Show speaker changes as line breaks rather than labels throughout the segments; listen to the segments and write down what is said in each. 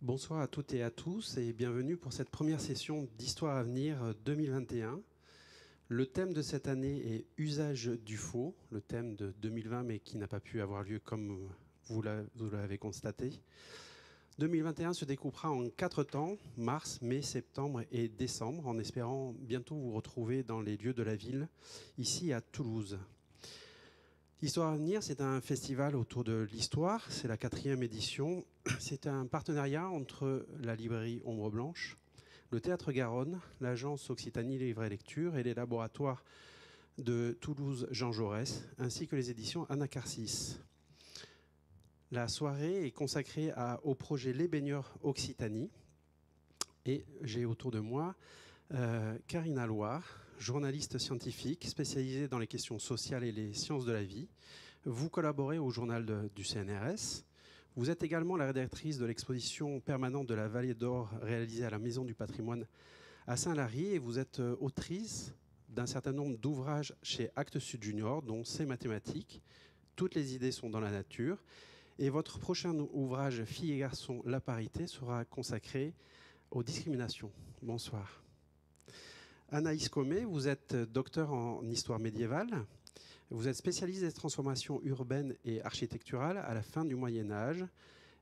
Bonsoir à toutes et à tous et bienvenue pour cette première session d'Histoire à venir 2021. Le thème de cette année est Usage du faux, le thème de 2020 mais qui n'a pas pu avoir lieu comme vous l'avez constaté. 2021 se découpera en quatre temps, mars, mai, septembre et décembre, en espérant bientôt vous retrouver dans les lieux de la ville, ici à Toulouse. Histoire à venir, c'est un festival autour de l'histoire, c'est la quatrième édition. C'est un partenariat entre la librairie Ombre Blanche, le Théâtre Garonne, l'agence Occitanie Livre Lecture et les laboratoires de Toulouse Jean Jaurès, ainsi que les éditions Anacarsis. La soirée est consacrée au projet Les Baigneurs Occitanie. Et j'ai autour de moi euh, Karina journaliste scientifique spécialisée dans les questions sociales et les sciences de la vie. Vous collaborez au journal du CNRS. Vous êtes également la rédactrice de l'exposition permanente de la Vallée d'Or réalisée à la Maison du patrimoine à Saint-Lary et vous êtes euh, autrice d'un certain nombre d'ouvrages chez Actes Sud Junior, dont C'est mathématiques. Toutes les idées sont dans la nature. Et votre prochain ouvrage, Filles et garçons, la parité, sera consacré aux discriminations. Bonsoir. Anaïs Comé, vous êtes docteur en histoire médiévale. Vous êtes spécialiste des transformations urbaines et architecturales à la fin du Moyen Âge.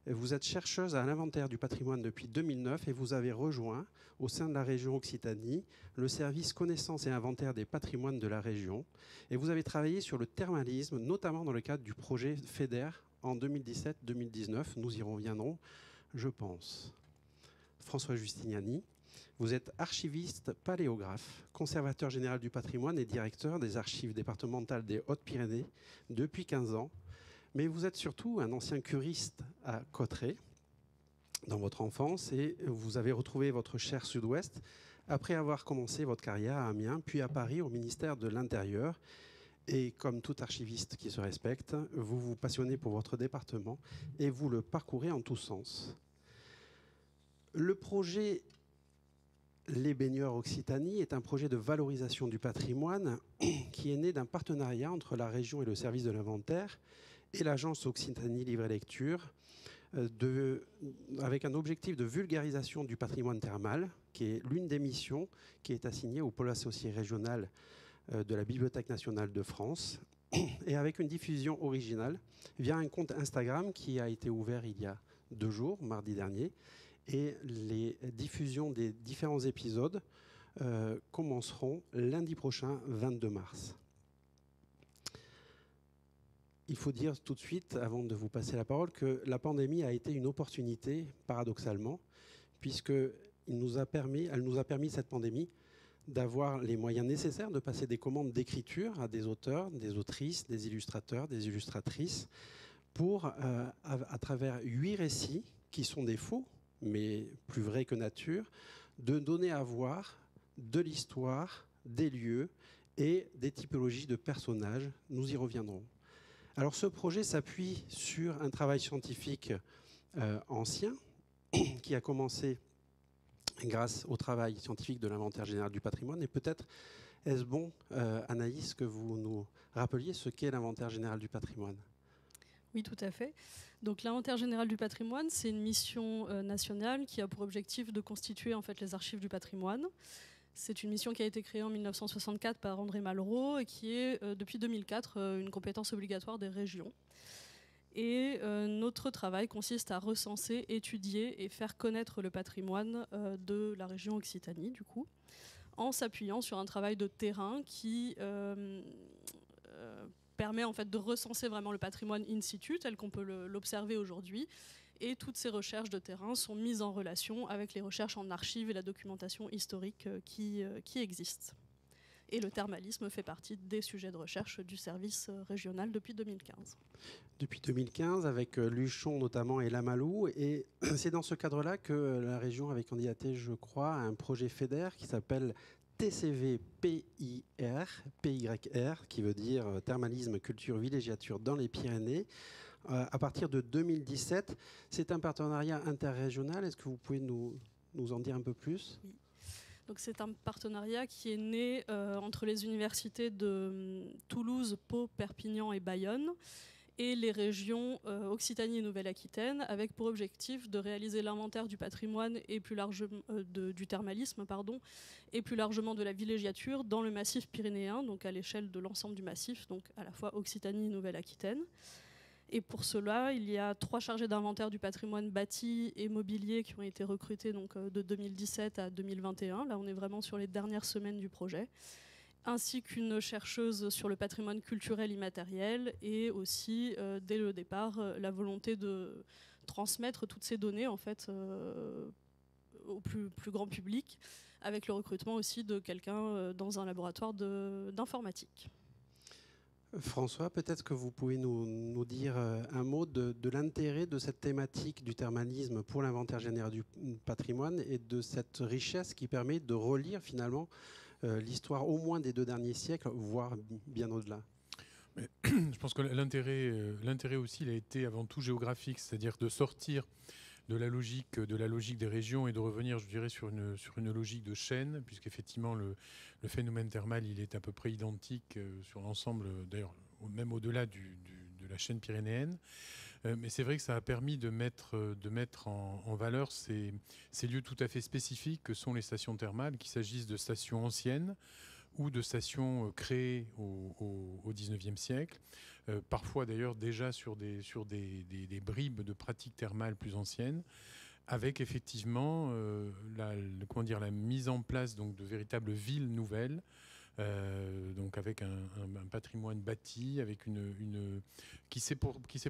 Vous êtes chercheuse à l'inventaire du patrimoine depuis 2009 et vous avez rejoint, au sein de la région Occitanie, le service connaissance et inventaire des patrimoines de la région. Et vous avez travaillé sur le thermalisme, notamment dans le cadre du projet FEDER en 2017-2019. Nous y reviendrons, je pense. François Justiniani, vous êtes archiviste paléographe, conservateur général du patrimoine et directeur des archives départementales des Hautes-Pyrénées depuis 15 ans. Mais vous êtes surtout un ancien curiste à Cotteret dans votre enfance et vous avez retrouvé votre cher sud-ouest après avoir commencé votre carrière à Amiens, puis à Paris au ministère de l'Intérieur et comme tout archiviste qui se respecte, vous vous passionnez pour votre département et vous le parcourez en tous sens. Le projet Les Baigneurs Occitanie est un projet de valorisation du patrimoine qui est né d'un partenariat entre la région et le service de l'inventaire et l'agence Occitanie Livre et Lecture, euh, avec un objectif de vulgarisation du patrimoine thermal, qui est l'une des missions qui est assignée au pôle associé régional euh, de la Bibliothèque nationale de France et avec une diffusion originale via un compte Instagram qui a été ouvert il y a deux jours, mardi dernier. Et les diffusions des différents épisodes euh, commenceront lundi prochain, 22 mars. Il faut dire tout de suite, avant de vous passer la parole, que la pandémie a été une opportunité, paradoxalement, puisque nous a permis, elle nous a permis, cette pandémie, d'avoir les moyens nécessaires de passer des commandes d'écriture à des auteurs, des autrices, des illustrateurs, des illustratrices, pour, euh, à, travers huit récits, qui sont des faux, mais plus vrais que nature, de donner à voir de l'histoire, des lieux et des typologies de personnages. Nous y reviendrons. Alors ce projet s'appuie sur un travail scientifique euh, ancien qui a commencé grâce au travail scientifique de l'inventaire général du patrimoine. Et peut-être est-ce bon, euh, Anaïs, que vous nous rappeliez ce qu'est l'inventaire général du patrimoine?
Oui, tout à fait. Donc l'inventaire général du patrimoine, c'est une mission euh, nationale qui a pour objectif de constituer en fait les archives du patrimoine. C'est une mission qui a été créée en 1964 par André Malraux et qui est euh, depuis 2004 une compétence obligatoire des régions. Et euh, notre travail consiste à recenser, étudier et faire connaître le patrimoine euh, de la région Occitanie, du coup, en s'appuyant sur un travail de terrain qui euh, permet en fait de recenser vraiment le patrimoine in situ, tel qu'on peut l'observer aujourd'hui. Et toutes ces recherches de terrain sont mises en relation avec les recherches en archives et la documentation historique qui, qui existent. Et le thermalisme fait partie des sujets de recherche du service euh, régional depuis 2015.
Depuis 2015, avec euh, Luchon notamment et Lamalou. Et c'est dans ce cadre-là que la région avait candidaté, je crois, à un projet FEDER qui s'appelle TCV PIR, PYR, qui veut dire euh, thermalisme, culture, villégiature dans les Pyrénées. à partir de 2017, c'est un partenariat interrégional. Est-ce que vous pouvez nous, nous en dire un peu plus?
Donc c'est un partenariat qui est né euh, entre les universités de hum, Toulouse, Pau, Perpignan et Bayonne et les régions euh, Occitanie et Nouvelle-Aquitaine, avec pour objectif de réaliser l'inventaire du patrimoine et plus largement euh, du thermalisme, et plus largement de la villégiature dans le massif pyrénéen, donc à l'échelle de l'ensemble du massif, donc à la fois Occitanie et Nouvelle-Aquitaine. Et pour cela, il y a trois chargés d'inventaire du patrimoine bâti et mobilier qui ont été recrutés donc, euh, de 2017 à 2021. Là, on est vraiment sur les dernières semaines du projet ainsi qu'une chercheuse sur le patrimoine culturel immatériel et aussi, euh, dès le départ, euh, la volonté de transmettre toutes ces données en fait, euh, au plus, grand public, avec le recrutement aussi de quelqu'un dans un laboratoire d'informatique.
François, peut-être que vous pouvez nous, dire un mot de, de l'intérêt de cette thématique du thermalisme pour l'inventaire général du patrimoine et de cette richesse qui permet de relire finalement l'histoire au moins des deux derniers siècles, voire bien au-delà.
Je pense que l'intérêt, euh, l'intérêt aussi, il a été avant tout géographique, c'est-à-dire de sortir de la logique de la logique des régions et de revenir, je dirais, sur une sur une logique de chaîne, puisqu'effectivement le, le phénomène thermal, il est à peu près identique euh, sur l'ensemble, d'ailleurs même au-delà de la chaîne pyrénéenne. Euh, mais c'est vrai que ça a permis de mettre, euh, de mettre en, valeur ces, lieux tout à fait spécifiques que sont les stations thermales, qu'il s'agisse de stations anciennes ou de stations euh, créées au, 19e siècle, parfois d'ailleurs déjà sur, des, sur des, des, bribes de pratiques thermales plus anciennes avec effectivement la, comment dire, la mise en place donc, de véritables villes nouvelles euh, donc avec un, patrimoine bâti, avec une, une qui s'est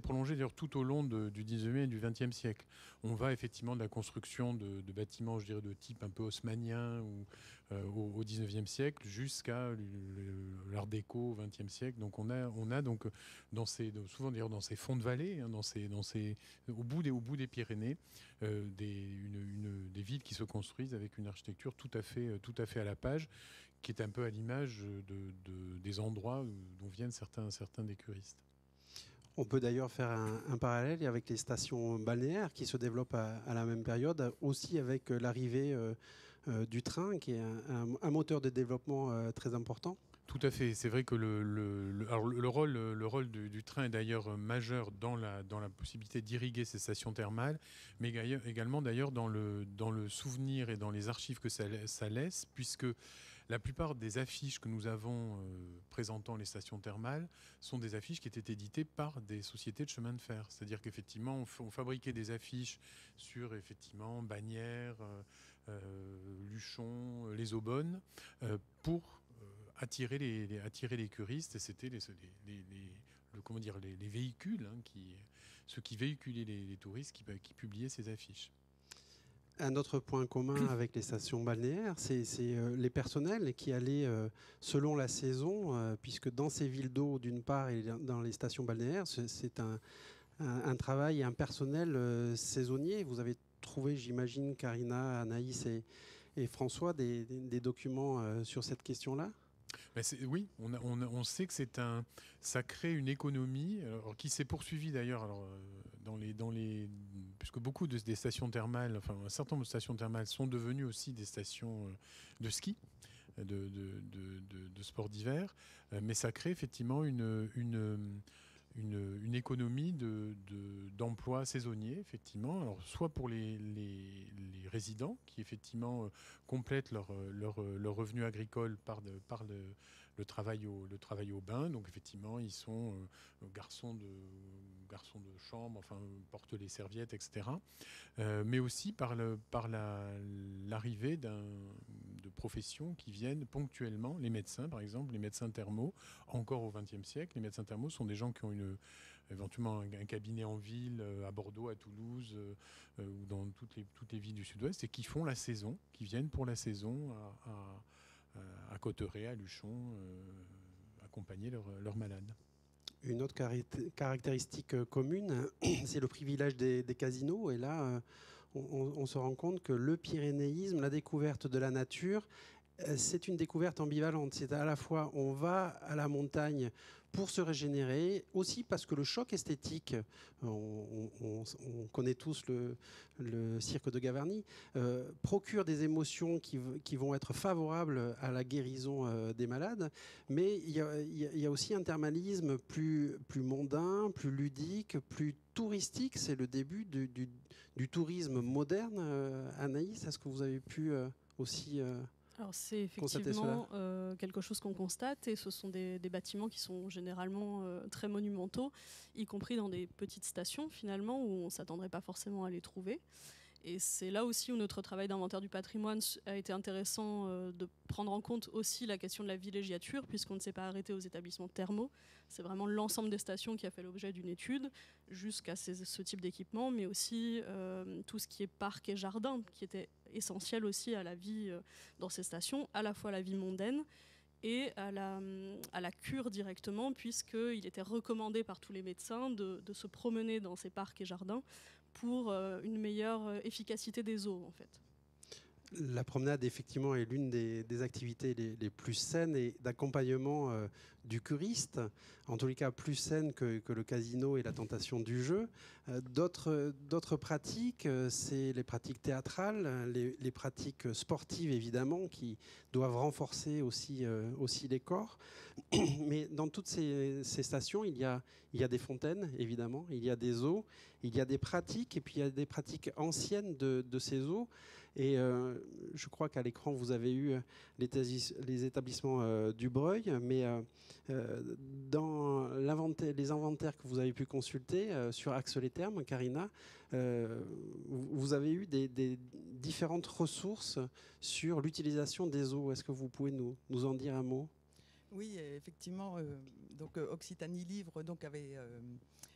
prolongé d'ailleurs tout au long du 19e et du 20e siècle. On va effectivement de la construction de, bâtiments, je dirais, de type un peu haussmanien ou euh, au, 19e siècle jusqu'à l'art déco au 20e siècle. Donc on a, on a donc dans ces, souvent d'ailleurs dans ces fonds de vallée, hein, dans ces, dans ces, au bout des, au bout des Pyrénées, euh, des, des villes qui se construisent avec une architecture tout à fait, tout à fait à la page qui est un peu à l'image de, des endroits d'où viennent certains, certains des curistes.
On peut d'ailleurs faire un, parallèle avec les stations balnéaires qui se développent à, la même période, aussi avec euh, l'arrivée euh, euh, du train, qui est un, moteur de développement très important.
Tout à fait. C'est vrai que le, le, alors le rôle, le rôle du, train est d'ailleurs majeur dans la, dans la possibilité d'irriguer ces stations thermales, mais également d'ailleurs dans le, dans le souvenir et dans les archives que ça, ça laisse, puisque la plupart des affiches que nous avons euh, présentant les stations thermales sont des affiches qui étaient éditées par des sociétés de chemin de fer. C'est-à-dire qu'effectivement, on, fabriquait des affiches sur effectivement Bagnères, euh, euh, Luchon, les Aubonnes, pour attirer les, curistes. C'était les, comment dire, les, véhicules, hein, qui, ceux qui véhiculaient les, touristes qui, qui publiaient ces affiches.
Un autre point commun avec les stations balnéaires, c'est euh, les personnels qui allaient euh, selon la saison, euh, puisque dans ces villes d'eau, d'une part, et dans les stations balnéaires, c'est un, travail et un personnel saisonnier. Vous avez trouvé, j'imagine, Karina, Anaïs et, François, des, documents sur cette question-là?
Oui, on, sait que c'est un, ça crée une économie qui s'est poursuivie d'ailleurs dans les, dans les, puisque beaucoup de, des stations thermales, enfin un certain nombre de stations thermales sont devenues aussi des stations euh, de ski. De, de, de, de sport d'hiver, euh, mais ça crée effectivement une, une, une, économie d'emplois saisonniers, effectivement, alors soit pour les, les, résidents qui effectivement euh, complètent leur, leur, leur revenu agricole par, de, par le, travail au, le travail au bain. Donc effectivement, ils sont euh, garçons, de, garçons de chambre, enfin portent les serviettes, etc. Euh, mais aussi par, l'arrivée la, de professions qui viennent ponctuellement, les médecins par exemple, les médecins thermaux, encore au XXe siècle, les médecins thermaux sont des gens qui ont une, éventuellement un, cabinet en ville, euh, à Bordeaux, à Toulouse, ou dans toutes les, villes du sud-ouest, et qui font la saison, qui viennent pour la saison à euh, à Cotteret, à Luchon, euh, accompagner leurs malades.
Une autre caractéristique euh, commune, c'est le privilège des, casinos. Et là, on, se rend compte que le pyrénéisme, la découverte de la nature, c'est une découverte ambivalente. C'est à la fois, on va à la montagne pour se régénérer, aussi parce que le choc esthétique, on, connaît tous le, cirque de Gavarnie, euh, procure des émotions qui, vont être favorables à la guérison euh, des malades, mais il y, a, aussi un thermalisme plus, mondain, plus ludique, plus touristique. C'est le début du, tourisme moderne. Euh, Anaïs, est-ce que vous avez pu aussi...
Alors c'est effectivement euh, quelque chose qu'on constate et ce sont des, bâtiments qui sont généralement euh, très monumentaux, y compris dans des petites stations finalement où on ne s'attendrait pas forcément à les trouver. Et c'est là aussi où notre travail d'inventaire du patrimoine a été intéressant euh, de prendre en compte aussi la question de la villégiature, puisqu'on ne s'est pas arrêté aux établissements thermaux. C'est vraiment l'ensemble des stations qui a fait l'objet d'une étude, jusqu'à ce type d'équipement, mais aussi euh, tout ce qui est parc et jardin, qui était essentiel aussi à la vie euh, dans ces stations, à la fois la vie mondaine et à la, cure directement, puisqu'il était recommandé par tous les médecins de, de, se promener dans ces parcs et jardins pour euh, une meilleure euh, efficacité des eaux en fait.
La promenade, effectivement, est l'une des, activités les, plus saines et d'accompagnement euh, du curiste, en tous les cas plus saine que, le casino et la tentation du jeu. D'autres pratiques, c'est les pratiques théâtrales, les, pratiques sportives, évidemment, qui doivent renforcer aussi, aussi les corps. Mais dans toutes ces, stations, il y, a, il y a des fontaines, évidemment, il y a des eaux, il y a des pratiques, et puis il y a des pratiques anciennes de, ces eaux. Et euh, je crois qu'à l'écran, vous avez eu les, établissements euh, du Breuil, mais euh, dans les inventaires que vous avez pu consulter sur Axe les Thermes, Karina, vous avez eu des, différentes ressources sur l'utilisation des eaux. Est-ce que vous pouvez nous, en dire un mot?
Oui, effectivement. donc Occitanie Livre donc, avait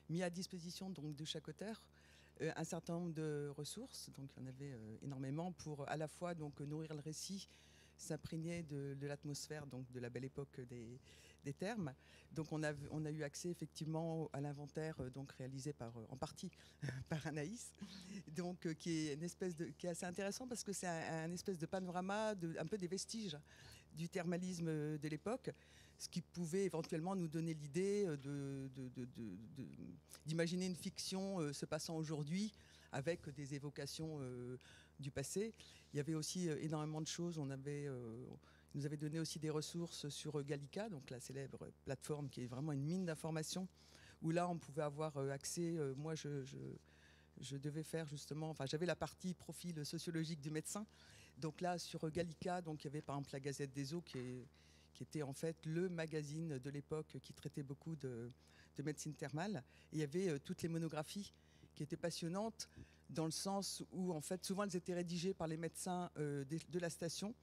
mis à disposition donc, de chaque auteur euh, un certain nombre de ressources, donc il y en avait euh, énormément, pour à la fois donc, nourrir le récit, s'imprégner de, l'atmosphère donc, de la belle époque des, des termes. Donc on a, on a eu accès effectivement à l'inventaire euh, donc réalisé par, en partie par Anaïs, donc qui est une espèce de, qui est assez intéressant parce que c'est un, espèce de panorama, un peu des vestiges du thermalisme de l'époque ce qui pouvait éventuellement nous donner l'idée euh, d'imaginer une fiction euh, se passant aujourd'hui avec des évocations euh, du passé. Il y avait aussi énormément de choses. On avait, nous avait donné aussi des ressources sur Gallica, donc la célèbre plateforme qui est vraiment une mine d'informations, où là on pouvait avoir accès. moi, je, devais faire justement, enfin j'avais la partie profil sociologique du médecin. Donc là, sur Gallica, donc il y avait par exemple la Gazette des eaux qui est qui était en fait le magazine de l'époque qui traitait beaucoup de, médecine thermale. Et il y avait euh, toutes les monographies qui étaient passionnantes dans le sens où en fait souvent elles étaient rédigées par les médecins euh, de, la station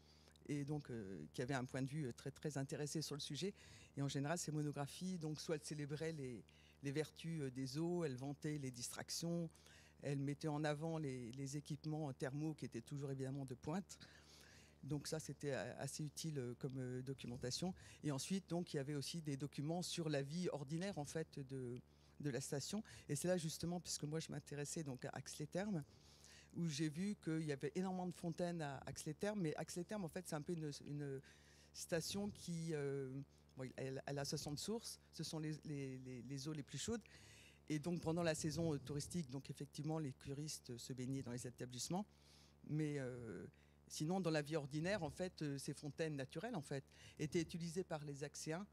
et donc euh, qui avaient un point de vue très très intéressé sur le sujet. Et en général ces monographies donc soit elles célébraient les, vertus des eaux, elles vantaient les distractions, elles mettaient en avant les équipements thermaux qui étaient toujours évidemment de pointe. Donc ça, c'était assez utile euh, comme euh, documentation. Et ensuite, donc, il y avait aussi des documents sur la vie ordinaire en fait de, de la station. Et c'est là justement, puisque moi je m'intéressais donc à Axe-les-Thermes, où j'ai vu qu'il y avait énormément de fontaines à Axe-les-Thermes. Mais Axe-les-Thermes, en fait, c'est un peu une, station qui, euh, elle, a 60 sources. Ce sont les, les, eaux les plus chaudes. Et donc pendant la saison touristique, donc effectivement, les curistes se baignaient dans les établissements. Mais Sinon, dans la vie ordinaire, en fait, euh, ces fontaines naturelles, en fait, étaient utilisées par les Axéens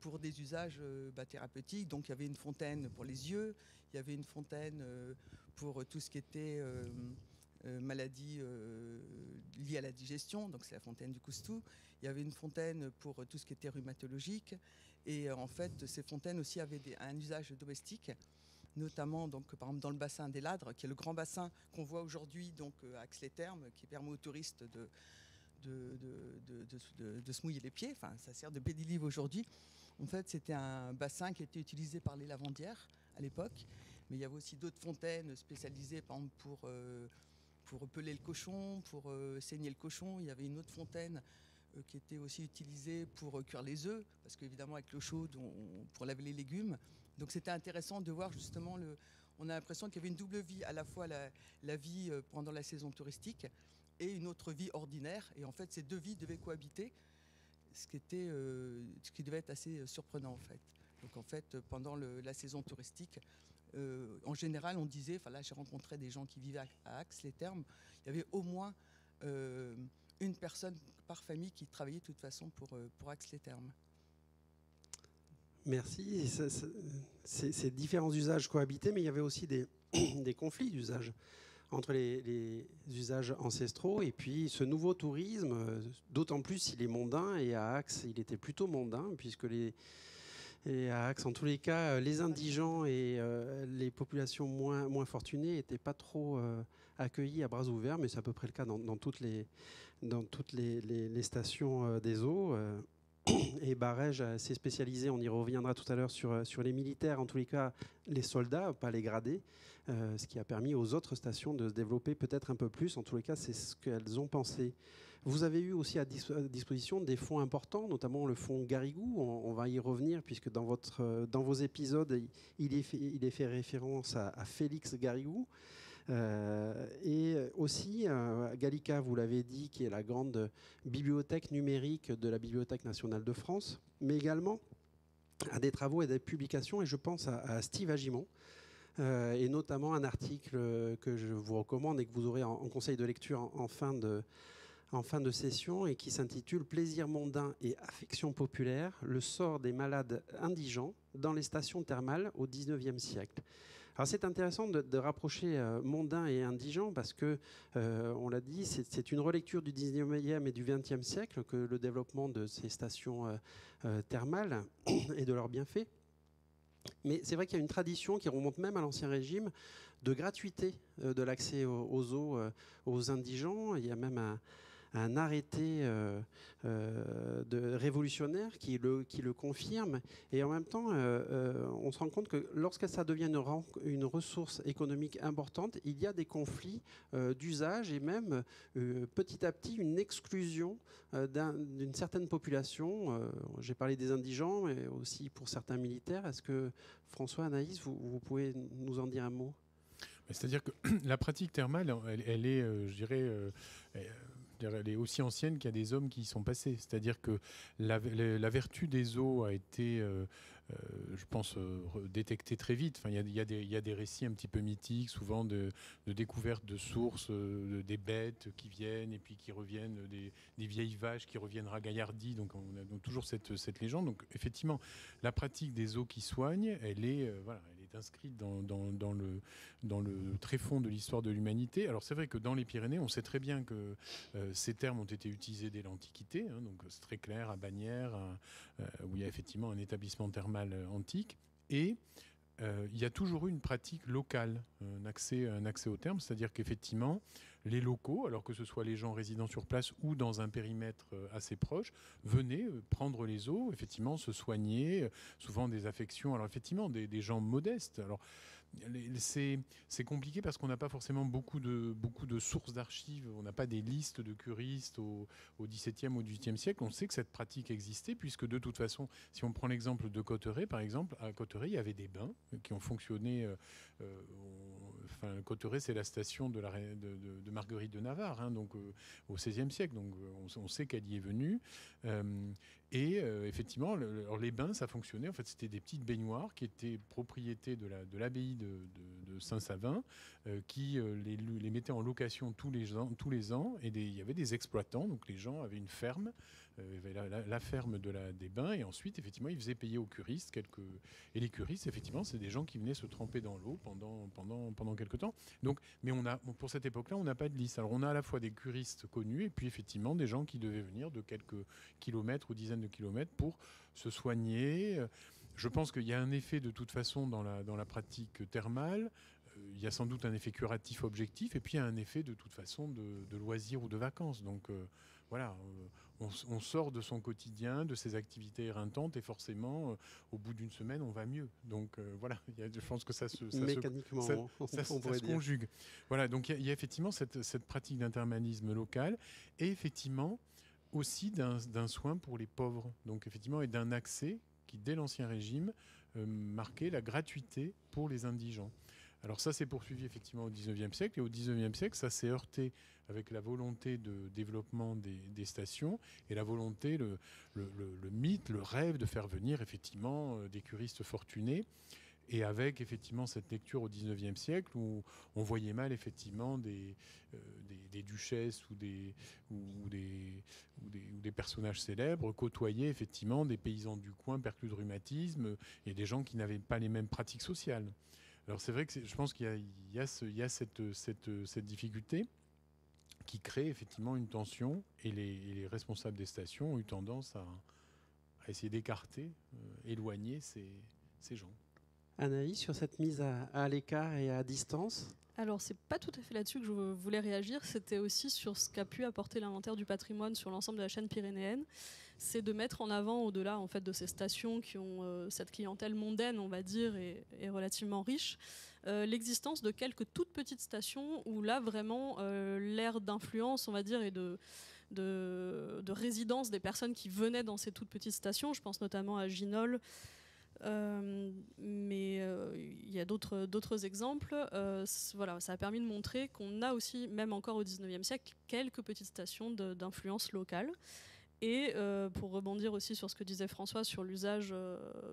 pour des usages euh, bah, thérapeutiques. Donc, il y avait une fontaine pour les yeux, il y avait une fontaine euh, pour tout ce qui était maladie liée à la digestion, donc c'est la fontaine du Coustou. Il y avait une fontaine pour tout ce qui était rhumatologique. Et en fait, ces fontaines aussi avaient un usage domestique notamment donc, par exemple, dans le bassin des Ladres, qui est le grand bassin qu'on voit aujourd'hui donc, euh, à Aix-les-Thermes, qui permet aux touristes de, de, se mouiller les pieds. Enfin, ça sert de pédilive aujourd'hui. En fait, c'était un bassin qui était utilisé par les lavandières à l'époque. Mais il y avait aussi d'autres fontaines spécialisées, par exemple, pour, euh, pour peler le cochon, pour euh, saigner le cochon. Il y avait une autre fontaine qui était aussi utilisée pour cuire les œufs, parce qu'évidemment, avec l'eau chaude, pour laver les légumes. Donc c'était intéressant de voir justement le. On a l'impression qu'il y avait une double vie, à la fois la, vie euh, pendant la saison touristique, et une autre vie ordinaire. Et en fait, ces deux vies devaient cohabiter, ce qui, était, euh, ce qui devait être assez surprenant en fait. Donc en fait, pendant la saison touristique, euh, en général, on disait, enfin là j'ai rencontré des gens qui vivaient à, Axe, les Thermes, il y avait au moins euh, une personne par famille qui travaillait de toute façon pour, pour Axe les Thermes.
Merci. ces différents usages cohabitaient, mais il y avait aussi des, conflits d'usage entre les, usages ancestraux et puis ce nouveau tourisme, d'autant plus s'il est mondain, et à Axe, il était plutôt mondain, puisque les, et à Axe, en tous les cas, les indigents et euh, les populations moins, moins fortunées n'étaient pas trop euh, accueillis à bras ouverts, mais c'est à peu près le cas dans, toutes les, dans toutes les, stations euh, des eaux. Et Barège s'est spécialisé, on y reviendra tout à l'heure, sur, sur les militaires, en tous les cas les soldats, pas les gradés. Euh, ce qui a permis aux autres stations de se développer peut-être un peu plus. En tous les cas, c'est ce qu'elles ont pensé. Vous avez eu aussi à, disposition des fonds importants, notamment le fonds Garigou. On, va y revenir puisque dans, votre, euh, dans vos épisodes, il est fait, il est fait référence à, Félix Garigou. Euh, et aussi, Gallica, vous l'avez dit, qui est la grande bibliothèque numérique de la Bibliothèque nationale de France, mais également à des travaux et des publications. Et je pense à, à Steve Agimon, euh, et notamment un article que je vous recommande et que vous aurez en, conseil de lecture en, fin de, en fin de session et qui s'intitule Plaisir mondain et affection populaire, le sort des malades indigents dans les stations thermales au XIXe siècle. Alors c'est intéressant de, rapprocher euh, mondain et indigent parce que, euh, on l'a dit, c'est une relecture du 19e et du 20e siècle que le développement de ces stations thermales et de leurs bienfaits. Mais c'est vrai qu'il y a une tradition qui remonte même à l'Ancien Régime de gratuité euh, de l'accès aux eaux euh, aux indigents. Il y a même un, un arrêté euh, euh, révolutionnaire qui le, confirme. Et en même temps, euh, on se rend compte que lorsque ça devient une, ressource économique importante, il y a des conflits d'usage et même petit à petit une exclusion d'une certaine population. J'ai parlé des indigents, mais aussi pour certains militaires. Est-ce que François, Anaïs, vous pouvez nous en dire un mot?
C'est-à-dire que la pratique thermale, elle, est, je dirais, elle est aussi ancienne qu'il y a des hommes qui y sont passés. C'est-à-dire que la, vertu des eaux a été, euh, euh, je pense, euh, détectée très vite. Enfin, il, y a, des, récits un petit peu mythiques, souvent de, découvertes de sources, des bêtes qui viennent et puis qui reviennent, des, vieilles vaches qui reviennent ragaillardies. Donc on a toujours cette, cette, légende. Donc effectivement, la pratique des eaux qui soignent, elle est, voilà, inscrite dans, le, dans le de l'histoire de l'humanité. Alors c'est vrai que dans les Pyrénées, on sait très bien que euh, ces termes ont été utilisés dès l'Antiquité, hein, donc c'est très clair à Bagnères, euh, où il y a effectivement un établissement thermal euh, antique. Et il y a toujours eu une pratique locale, un accès, un accès au terme, c'est-à-dire qu'effectivement, les locaux, alors que ce soit les gens résidant sur place ou dans un périmètre euh, assez proche, venaient euh, prendre les eaux, effectivement, se soigner, euh, souvent des affections, alors effectivement, des, gens modestes. Alors, c'est compliqué parce qu'on n'a pas forcément beaucoup de, sources d'archives, on n'a pas des listes de curistes au, XVIIe ou XVIIIe siècle. On sait que cette pratique existait, puisque de toute façon, si on prend l'exemple de Cotteret, par exemple, à Cotteret, il y avait des bains qui ont fonctionné. enfin, Cotteret, c'est la station de, Marguerite de Navarre, hein, donc au XVIe siècle, donc on, sait qu'elle y est venue. Et euh, effectivement, les bains, ça fonctionnait. En fait, c'était des petites baignoires qui étaient propriété de l'abbaye de, Saint-Savin, euh, qui euh, les, les, mettait en location tous les ans. Et il y avait des exploitants, donc les gens avaient une ferme, la, ferme des bains, et ensuite, effectivement, ils faisaient payer aux curistes quelques. Et les curistes, effectivement, c'est des gens qui venaient se tremper dans l'eau pendant, pendant, pendant quelques temps. Donc, mais on a, pour cette époque-là, on n'a pas de liste. Alors, on a à la fois des curistes connus et puis, effectivement, des gens qui devaient venir de quelques kilomètres ou dizaines de kilomètres pour se soigner. Je pense qu'il y a un effet de toute façon dans la, dans la pratique thermale. Euh, il y a sans doute un effet curatif objectif et puis il y a un effet de toute façon de, de loisirs ou de vacances. Donc euh, voilà, euh, on, sort de son quotidien, de ses activités éreintantes et forcément, au bout d'une semaine, on va mieux. Donc voilà, je pense que ça se, ça
mécaniquement,
se, conjugue. Voilà, donc il y, a effectivement cette, cette pratique d'intermanisme local et effectivement aussi d'un soin pour les pauvres, donc effectivement, et d'un accès qui, dès l'Ancien Régime, euh, marquait la gratuité pour les indigents. Alors ça s'est poursuivi effectivement au 19e siècle, et au 19e siècle, ça s'est heurté avec la volonté de développement des, stations et la volonté, le, mythe, le rêve de faire venir effectivement des curistes fortunés et avec effectivement cette lecture au XIXe siècle où on voyait mal effectivement des, euh, duchesses ou des, ou, des, ou, des, personnages célèbres côtoyer effectivement des paysans du coin perclus de rhumatisme et des gens qui n'avaient pas les mêmes pratiques sociales. Alors c'est vrai que je pense qu'il y, y, y a, cette, cette, cette, difficulté qui crée effectivement une tension et les, responsables des stations ont eu tendance à, à essayer d'écarter, euh, éloigner ces, ces gens.
Anaïs, sur cette mise à, l'écart et à distance
alors, c'est pas tout à fait là-dessus que je voulais réagir, c'était aussi sur ce qu'a pu apporter l'inventaire du patrimoine sur l'ensemble de la chaîne pyrénéenne. C'est de mettre en avant, au-delà en fait, de ces stations qui ont euh, cette clientèle mondaine, on va dire, et, relativement riche, euh, l'existence de quelques toutes petites stations où là, vraiment, euh, l'ère d'influence, on va dire, et de, de, de, résidence des personnes qui venaient dans ces toutes petites stations, je pense notamment à Ginol, mais euh, il y a d'autres exemples. Euh, voilà, ça a permis de montrer qu'on a aussi, même encore au 19e siècle, quelques petites stations d'influence locale. Et pour rebondir aussi sur ce que disait François sur l'usage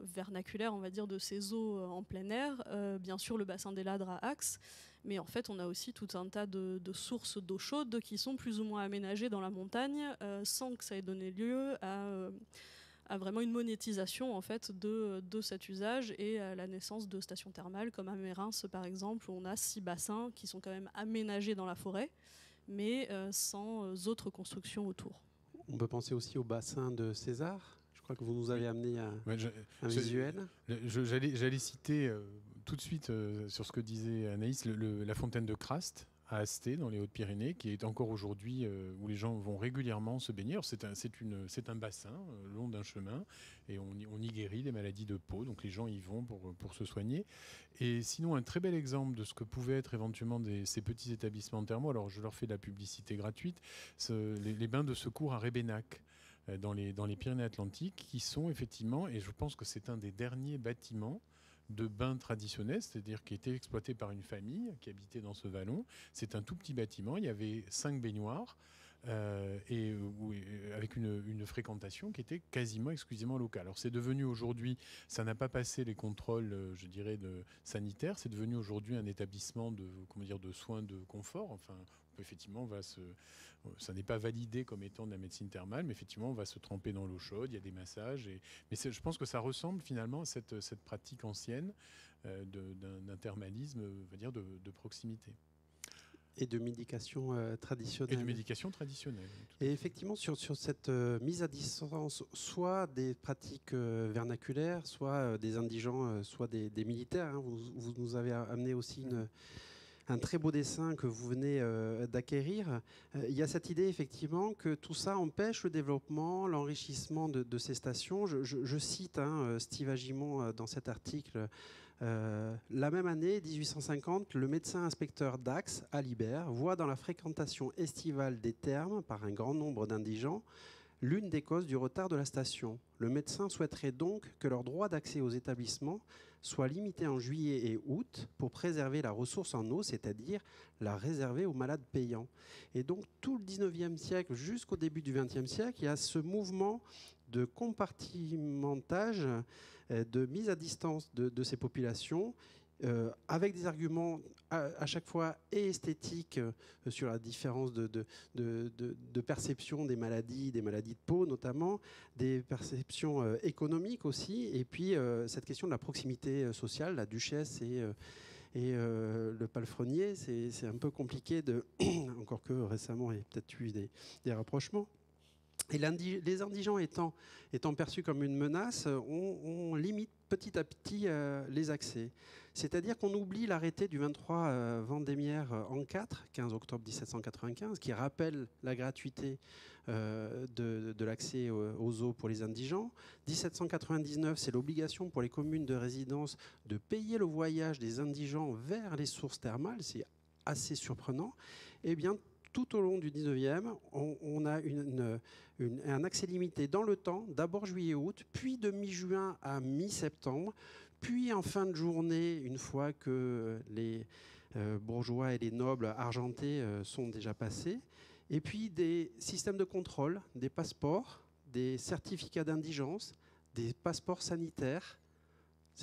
vernaculaire, on va dire, de ces eaux en plein air, bien sûr le bassin des Ladres à Axe, mais en fait on a aussi tout un tas de sources d'eau chaude qui sont plus ou moins aménagées dans la montagne sans que ça ait donné lieu à à vraiment une monétisation en fait de, de cet usage et à la naissance de stations thermales comme à Mérins par exemple où on a six bassins qui sont quand même aménagés dans la forêt mais euh, sans euh, autres constructions autour.
On peut penser aussi au bassin de César? Je crois que vous nous avez amené un, un visuel.
J'allais citer euh, tout de suite sur ce que disait Anaïs la fontaine de Craste à Asté, dans les Hautes-Pyrénées, qui est encore aujourd'hui euh, où les gens vont régulièrement se baigner. C'est un, bassin euh, long d'un chemin et on, y guérit des maladies de peau, donc les gens y vont pour, se soigner. Et sinon, un très bel exemple de ce que pouvaient être éventuellement ces petits établissements thermaux, alors je leur fais de la publicité gratuite, les, les, bains de secours à Rébénac euh, dans les, dans les Pyrénées-Atlantiques, qui sont effectivement, et je pense que c'est un des derniers bâtiments de bains traditionnels, c'est-à-dire qui était exploité par une famille qui habitait dans ce vallon. C'est un tout petit bâtiment, il y avait cinq baignoires. Euh, et euh, avec une, fréquentation qui était quasiment exclusivement locale. Alors c'est devenu aujourd'hui, ça n'a pas passé les contrôles, euh, je dirais, de sanitaires. C'est devenu aujourd'hui un établissement de comment dire de soins de confort. Enfin, effectivement, va se, ça n'est pas validé comme étant de la médecine thermale, mais effectivement, on va se tremper dans l'eau chaude, il y a des massages. Et, mais je pense que ça ressemble finalement à cette, cette pratique ancienne euh, d'un thermalisme, va dire, de, proximité.
Et de médication euh, traditionnelle.
Et de médication traditionnelle.
Et effectivement, sur, sur cette euh, mise à distance, soit des pratiques vernaculaires, soit des indigents, soit des, militaires, hein. vous, vous, nous avez amené aussi une un très beau dessin que vous venez euh, d'acquérir. Euh, il y a cette idée effectivement que tout ça empêche le développement, l'enrichissement de, ces stations. Je, cite hein, euh, Steve Agimon dans cet article. la même année, 1850, le médecin inspecteur d'Axe, Alibert, voit dans la fréquentation estivale des thermes par un grand nombre d'indigents l'une des causes du retard de la station. Le médecin souhaiterait donc que leur droit d'accès aux établissements soit limité en juillet et août pour préserver la ressource en eau, c'est-à-dire la réserver aux malades payants. Et donc tout le 19e siècle jusqu'au début du 20e siècle, il y a ce mouvement de compartimentage, euh, de mise à distance de, ces populations. Euh, avec des arguments à, chaque fois esthétiques euh, sur la différence de, perception des maladies, des maladies de peau notamment, des perceptions économiques aussi, et puis cette question de la proximité sociale, la duchesse et le palefrenier, c'est un peu compliqué de. encore que récemment, il y a peut-être eu des rapprochements. Et les indigents étant, étant, perçus comme une menace, on, limite petit à petit euh, les accès. C'est-à-dire qu'on oublie l'arrêté du 23 euh, Vendémiaire euh, en 4, 15 octobre 1795, qui rappelle la gratuité de, l'accès aux eaux pour les indigents. 1799, c'est l'obligation pour les communes de résidence de payer le voyage des indigents vers les sources thermales. C'est assez surprenant. Eh bien, tout au long du 19e, on, a un accès limité dans le temps, d'abord juillet-août, puis de mi-juin à mi-septembre, puis en fin de journée, une fois que les bourgeois et les nobles argentés sont déjà passés, et puis des systèmes de contrôle, des passeports, des certificats d'indigence, des passeports sanitaires.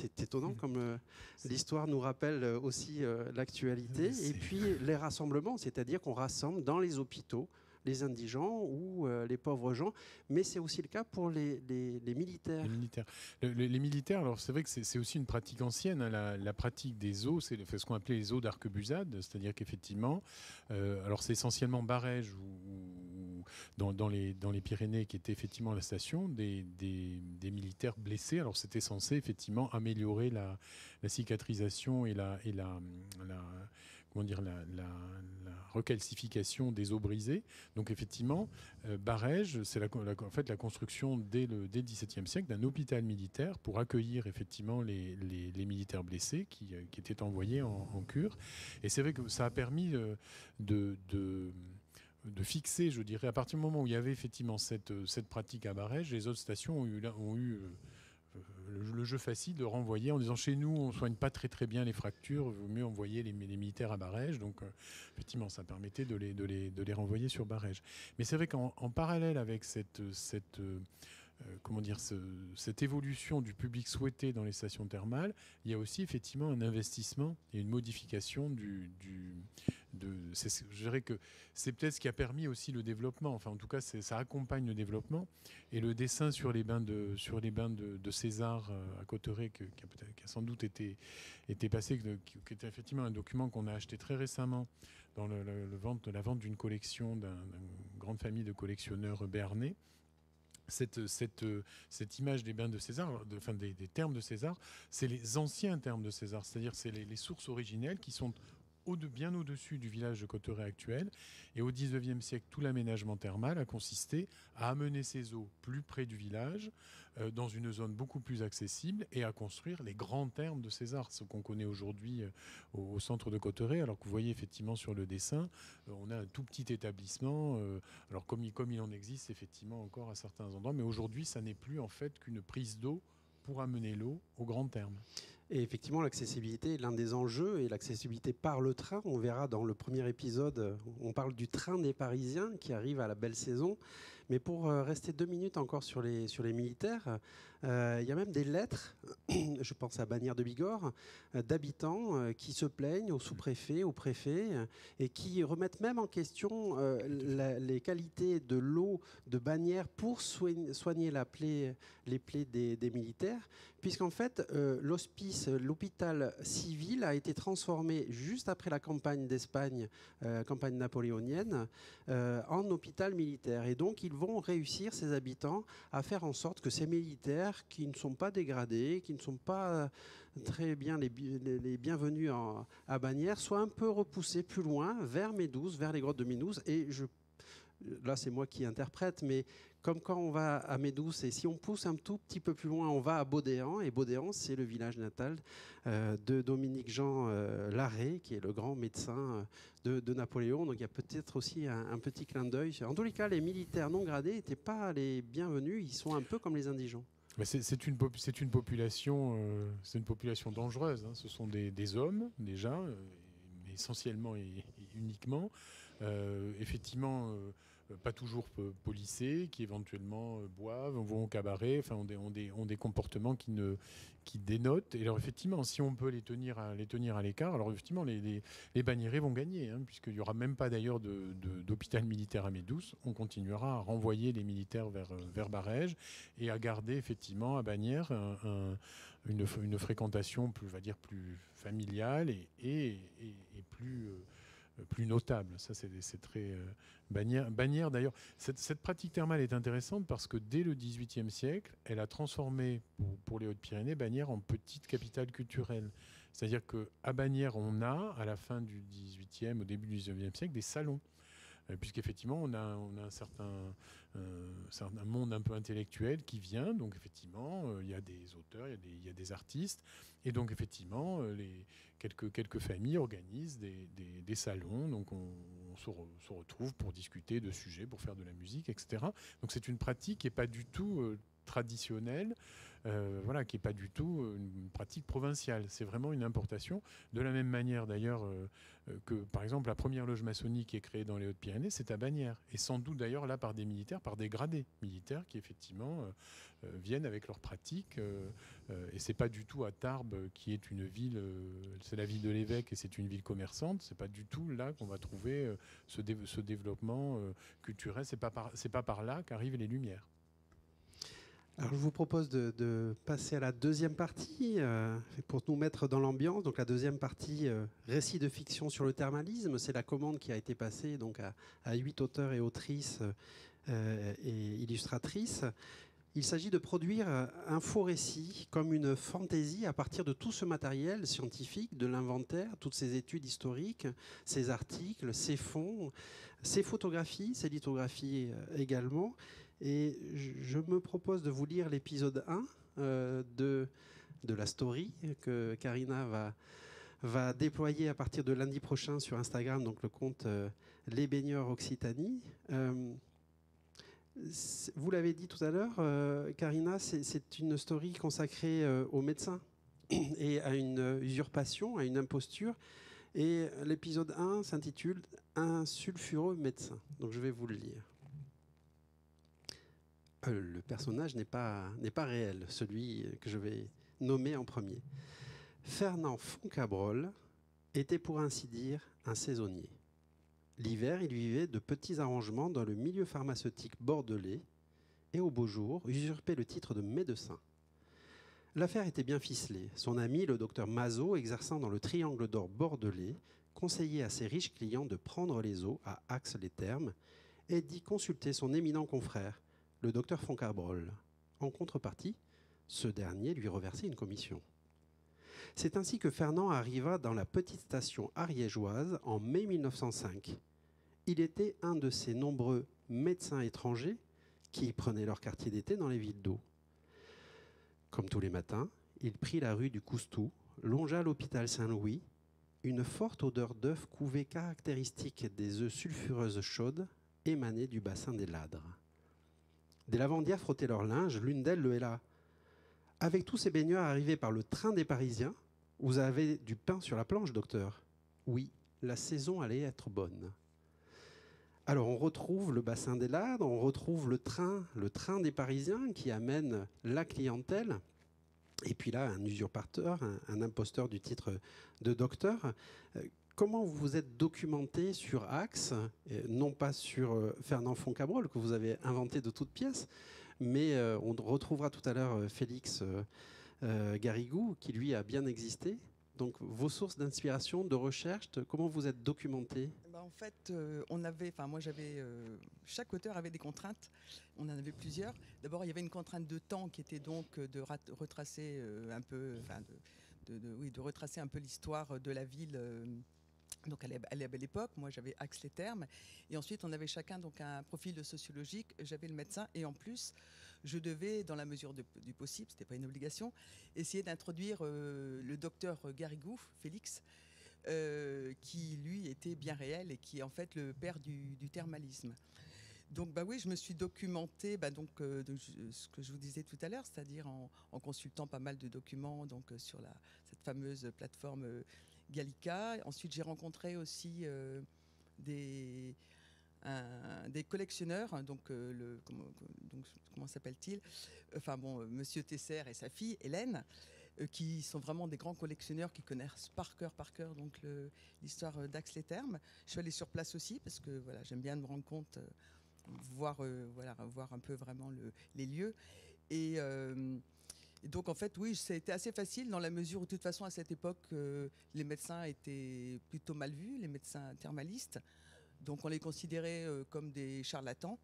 C'est étonnant mmh. comme l'histoire nous rappelle aussi l'actualité. Et puis les rassemblements, c'est-à-dire qu'on rassemble dans les hôpitaux les indigents ou euh, les pauvres gens, mais c'est aussi le cas pour les, militaires.
Les militaires, les militaires alors c'est vrai que c'est aussi une pratique ancienne, hein, la, pratique des eaux, c'est ce qu'on appelait les eaux d'arquebusade, c'est-à-dire qu'effectivement, euh, alors c'est essentiellement Barège ou, dans, les, Pyrénées qui était effectivement la station, des, militaires blessés, alors c'était censé effectivement améliorer la, cicatrisation et la, recalcification des eaux brisées. Donc effectivement, euh, Barège, c'est la, en fait la construction dès le XVIIe siècle d'un hôpital militaire pour accueillir effectivement les, militaires blessés qui, euh, étaient envoyés en, cure. Et c'est vrai que ça a permis euh, de, fixer, je dirais, à partir du moment où il y avait effectivement cette, cette pratique à Barège, les autres stations ont eu, ont eu le, jeu facile de renvoyer en disant chez nous on soigne pas très très bien les fractures, vaut mieux envoyer les, militaires à Barège. Donc euh, effectivement ça permettait de les, de les, de les renvoyer sur Barège. Mais c'est vrai qu'en parallèle avec cette, cette euh, comment dire, cette évolution du public souhaité dans les stations thermales, il y a aussi effectivement un investissement et une modification du, je dirais que c'est peut-être ce qui a permis aussi le développement. Enfin, en tout cas, ça accompagne le développement. Et le dessin sur les bains de, sur les bains de, César euh, à Cotteret, qui, a, sans doute été, été passé, qui, était effectivement un document qu'on a acheté très récemment dans la vente d'une collection d'une grande famille de collectionneurs béarnais. Cette, cette, cette, image des bains de César, enfin des, termes de César, c'est les anciens termes de César, c'est-à-dire c'est les, les, sources originelles qui sont bien au-dessus du village de Cotteret actuel. Et au XIXe siècle, tout l'aménagement thermal a consisté à amener ces eaux plus près du village, euh, dans une zone beaucoup plus accessible, et à construire les grands thermes de César, ce qu'on connaît aujourd'hui euh, au, centre de Cotteret. Alors que vous voyez effectivement sur le dessin, euh, on a un tout petit établissement, alors comme il, comme il en existe effectivement encore à certains endroits, mais aujourd'hui, ça n'est plus en fait qu'une prise d'eau pour amener l'eau au grand terme.
Et effectivement, l'accessibilité est l'un des enjeux, et l'accessibilité par le train, on verra dans le premier épisode, on parle du train des Parisiens qui arrive à la belle saison. Mais pour euh, rester deux minutes encore sur les, sur les militaires, euh, il y a même des lettres, je pense à Bagnères de Bigorre, euh, d'habitants qui se plaignent au sous-préfet, au préfet, et qui remettent même en question les qualités de l'eau de Bagnères pour soigner, la plaie, les plaies des, des militaires, puisqu'en fait, l'hospice, l'hôpital civil a été transformé juste après la campagne d'Espagne, campagne napoléonienne, en hôpital militaire. Et donc, il vont réussir, ces habitants, à faire en sorte que ces militaires, qui ne sont pas dégradés, qui ne sont pas très bien les, bienvenus à Bagnères, soient un peu repoussés plus loin, vers Médouze, vers les grottes de Médouze. Et je, là, c'est moi qui interprète, mais comme quand on va à Médouce, et si on pousse un tout petit peu plus loin, on va à Baudéan, et Baudéan, c'est le village natal euh, de Dominique Jean euh, Larré, qui est le grand médecin euh, de, Napoléon. Donc il y a peut-être aussi un, petit clin d'œil. En tous les cas, les militaires non gradés n'étaient pas les bienvenus, ils sont un peu comme les indigents.
C'est une, population, une population dangereuse. Hein. Ce sont des, hommes déjà, essentiellement et, uniquement. effectivement, pas toujours policés, qui éventuellement euh, boivent, vont au cabaret, enfin, ont des, ont des, comportements qui, ne, qui dénotent. Et alors, effectivement, si on peut les tenir à, les tenir à l'écart, alors effectivement, les, les, les vont gagner, hein, puisqu'il n'y aura même pas d'ailleurs d'hôpital militaire à Médouce. On continuera à renvoyer les militaires vers, euh, vers Barège et à garder effectivement à Bagnères une, une, fréquentation plus, va dire, plus familiale et, et plus plus notable. Ça, c'est très euh, Bagnères. d'ailleurs, cette, pratique thermale est intéressante parce que dès le XVIIIe siècle, elle a transformé pour, les Hautes-Pyrénées Bagnères en petite capitale culturelle. C'est-à-dire qu'à Bagnères, on a, à la fin du XVIIIe, au début du XIXe siècle, des salons euh, puisqu'effectivement, on a, on a un certain, euh, un monde un peu intellectuel qui vient. Donc, effectivement, il y a des auteurs, il y, a des artistes. Et donc, effectivement, les, quelques, quelques familles organisent des, salons, donc on, se, retrouve pour discuter de sujets, pour faire de la musique, etc. Donc c'est une pratique qui n'est pas du tout euh, traditionnelle, euh, voilà, qui n'est pas du tout une pratique provinciale. C'est vraiment une importation. De la même manière d'ailleurs euh, que, par exemple, la première loge maçonnique qui est créée dans les Hautes-Pyrénées, c'est à Bagnères. Et sans doute d'ailleurs là par des militaires, par des gradés militaires qui effectivement viennent avec leurs pratiques. et c'est pas du tout à Tarbes, qui est une ville, c'est la ville de l'évêque et c'est une ville commerçante. C'est pas du tout là qu'on va trouver ce, ce, développement culturel. C'est pas c'est pas par là qu'arrivent les Lumières.
Alors, je vous propose de, passer à la deuxième partie euh, pour nous mettre dans l'ambiance. Donc, la deuxième partie, euh, récit de fiction sur le thermalisme, c'est la commande qui a été passée donc à, huit auteurs et autrices euh, et illustratrices. Il s'agit de produire un faux récit comme une fantaisie à partir de tout ce matériel scientifique, de l'inventaire, toutes ces études historiques, ces articles, ces fonds, ces photographies, ces lithographies également. Et je me propose de vous lire l'épisode 1 euh, de, de la story que Karina va, va déployer à partir de lundi prochain sur Instagram, donc le compte euh, Les Baigneurs Occitanie. Euh, vous l'avez dit tout à l'heure, Karina, c'est une story consacrée aux médecins et à une usurpation, à une imposture. Et l'épisode 1 s'intitule Un sulfureux médecin. Donc je vais vous le lire. Euh, le personnage n'est pas, n'est pas réel, celui que je vais nommer en premier. Fernand Foncabrol était pour ainsi dire un saisonnier. L'hiver, il vivait de petits arrangements dans le milieu pharmaceutique bordelais et au beau jour usurpait le titre de médecin. L'affaire était bien ficelée. Son ami, le docteur Mazot, exerçant dans le triangle d'or bordelais, conseillait à ses riches clients de prendre les eaux à Axe-les-Thermes et d'y consulter son éminent confrère, le docteur Foncabrol. En contrepartie, ce dernier lui reversait une commission. C'est ainsi que Fernand arriva dans la petite station ariégeoise en mai 1905. Il était un de ces nombreux médecins étrangers qui prenaient leur quartier d'été dans les villes d'eau. Comme tous les matins, il prit la rue du Coustou, longea l'hôpital Saint-Louis. Une forte odeur d'œuf couvé caractéristique des œufs sulfureuses chaudes émanait du bassin des ladres. Des lavandières frottaient leur linge, l'une d'elles le héla. Avec tous ces baigneurs arrivés par le train des Parisiens, vous avez du pain sur la planche, docteur. Oui, la saison allait être bonne. Alors on retrouve le bassin des Lades, on retrouve le train, le train des Parisiens qui amène la clientèle. Et puis là, un usurpateur, un, imposteur du titre de docteur. Euh, comment vous vous êtes documenté sur Axe, non pas sur euh, Fernand Foncabrol, que vous avez inventé de toutes pièces, mais euh, on retrouvera tout à l'heure euh, Félix Garrigou, qui lui a bien existé. Donc vos sources d'inspiration, de recherche, comment vous êtes documenté?
Eh ben, En fait, on avait, enfin moi j'avais, chaque auteur avait des contraintes. On en avait plusieurs. D'abord, il y avait une contrainte de temps qui était donc de retracer un peu, de, oui, de retracer un peu l'histoire de la ville donc à belle époque, moi j'avais axe les termes, et ensuite on avait chacun donc un profil sociologique. J'avais le médecin, et en plus je devais, dans la mesure du possible, c'était pas une obligation, essayer d'introduire euh, le docteur Garrigou, Félix, euh, qui lui était bien réel et qui est en fait le père du, thermalisme. Donc bah oui, je me suis documenté bah, donc euh, ce que je vous disais tout à l'heure, c'est-à-dire en, consultant pas mal de documents donc sur cette fameuse plateforme Gallica. Ensuite, j'ai rencontré aussi euh, des, collectionneurs, donc, euh, comment, donc, comment s'appelle-t-il? Enfin bon, euh, Monsieur Tesser et sa fille Hélène, qui sont vraiment des grands collectionneurs qui connaissent par cœur, par cœur donc l'histoire d'Axe les Thermes. Je suis allée sur place aussi parce que voilà, j'aime bien me rendre compte, voir, voilà, voir un peu vraiment le, les lieux et donc en fait, oui, ça a été assez facile dans la mesure où de toute façon à cette époque, euh, les médecins étaient plutôt mal vus, les médecins thermalistes. Donc on les considérait euh, comme des charlatans,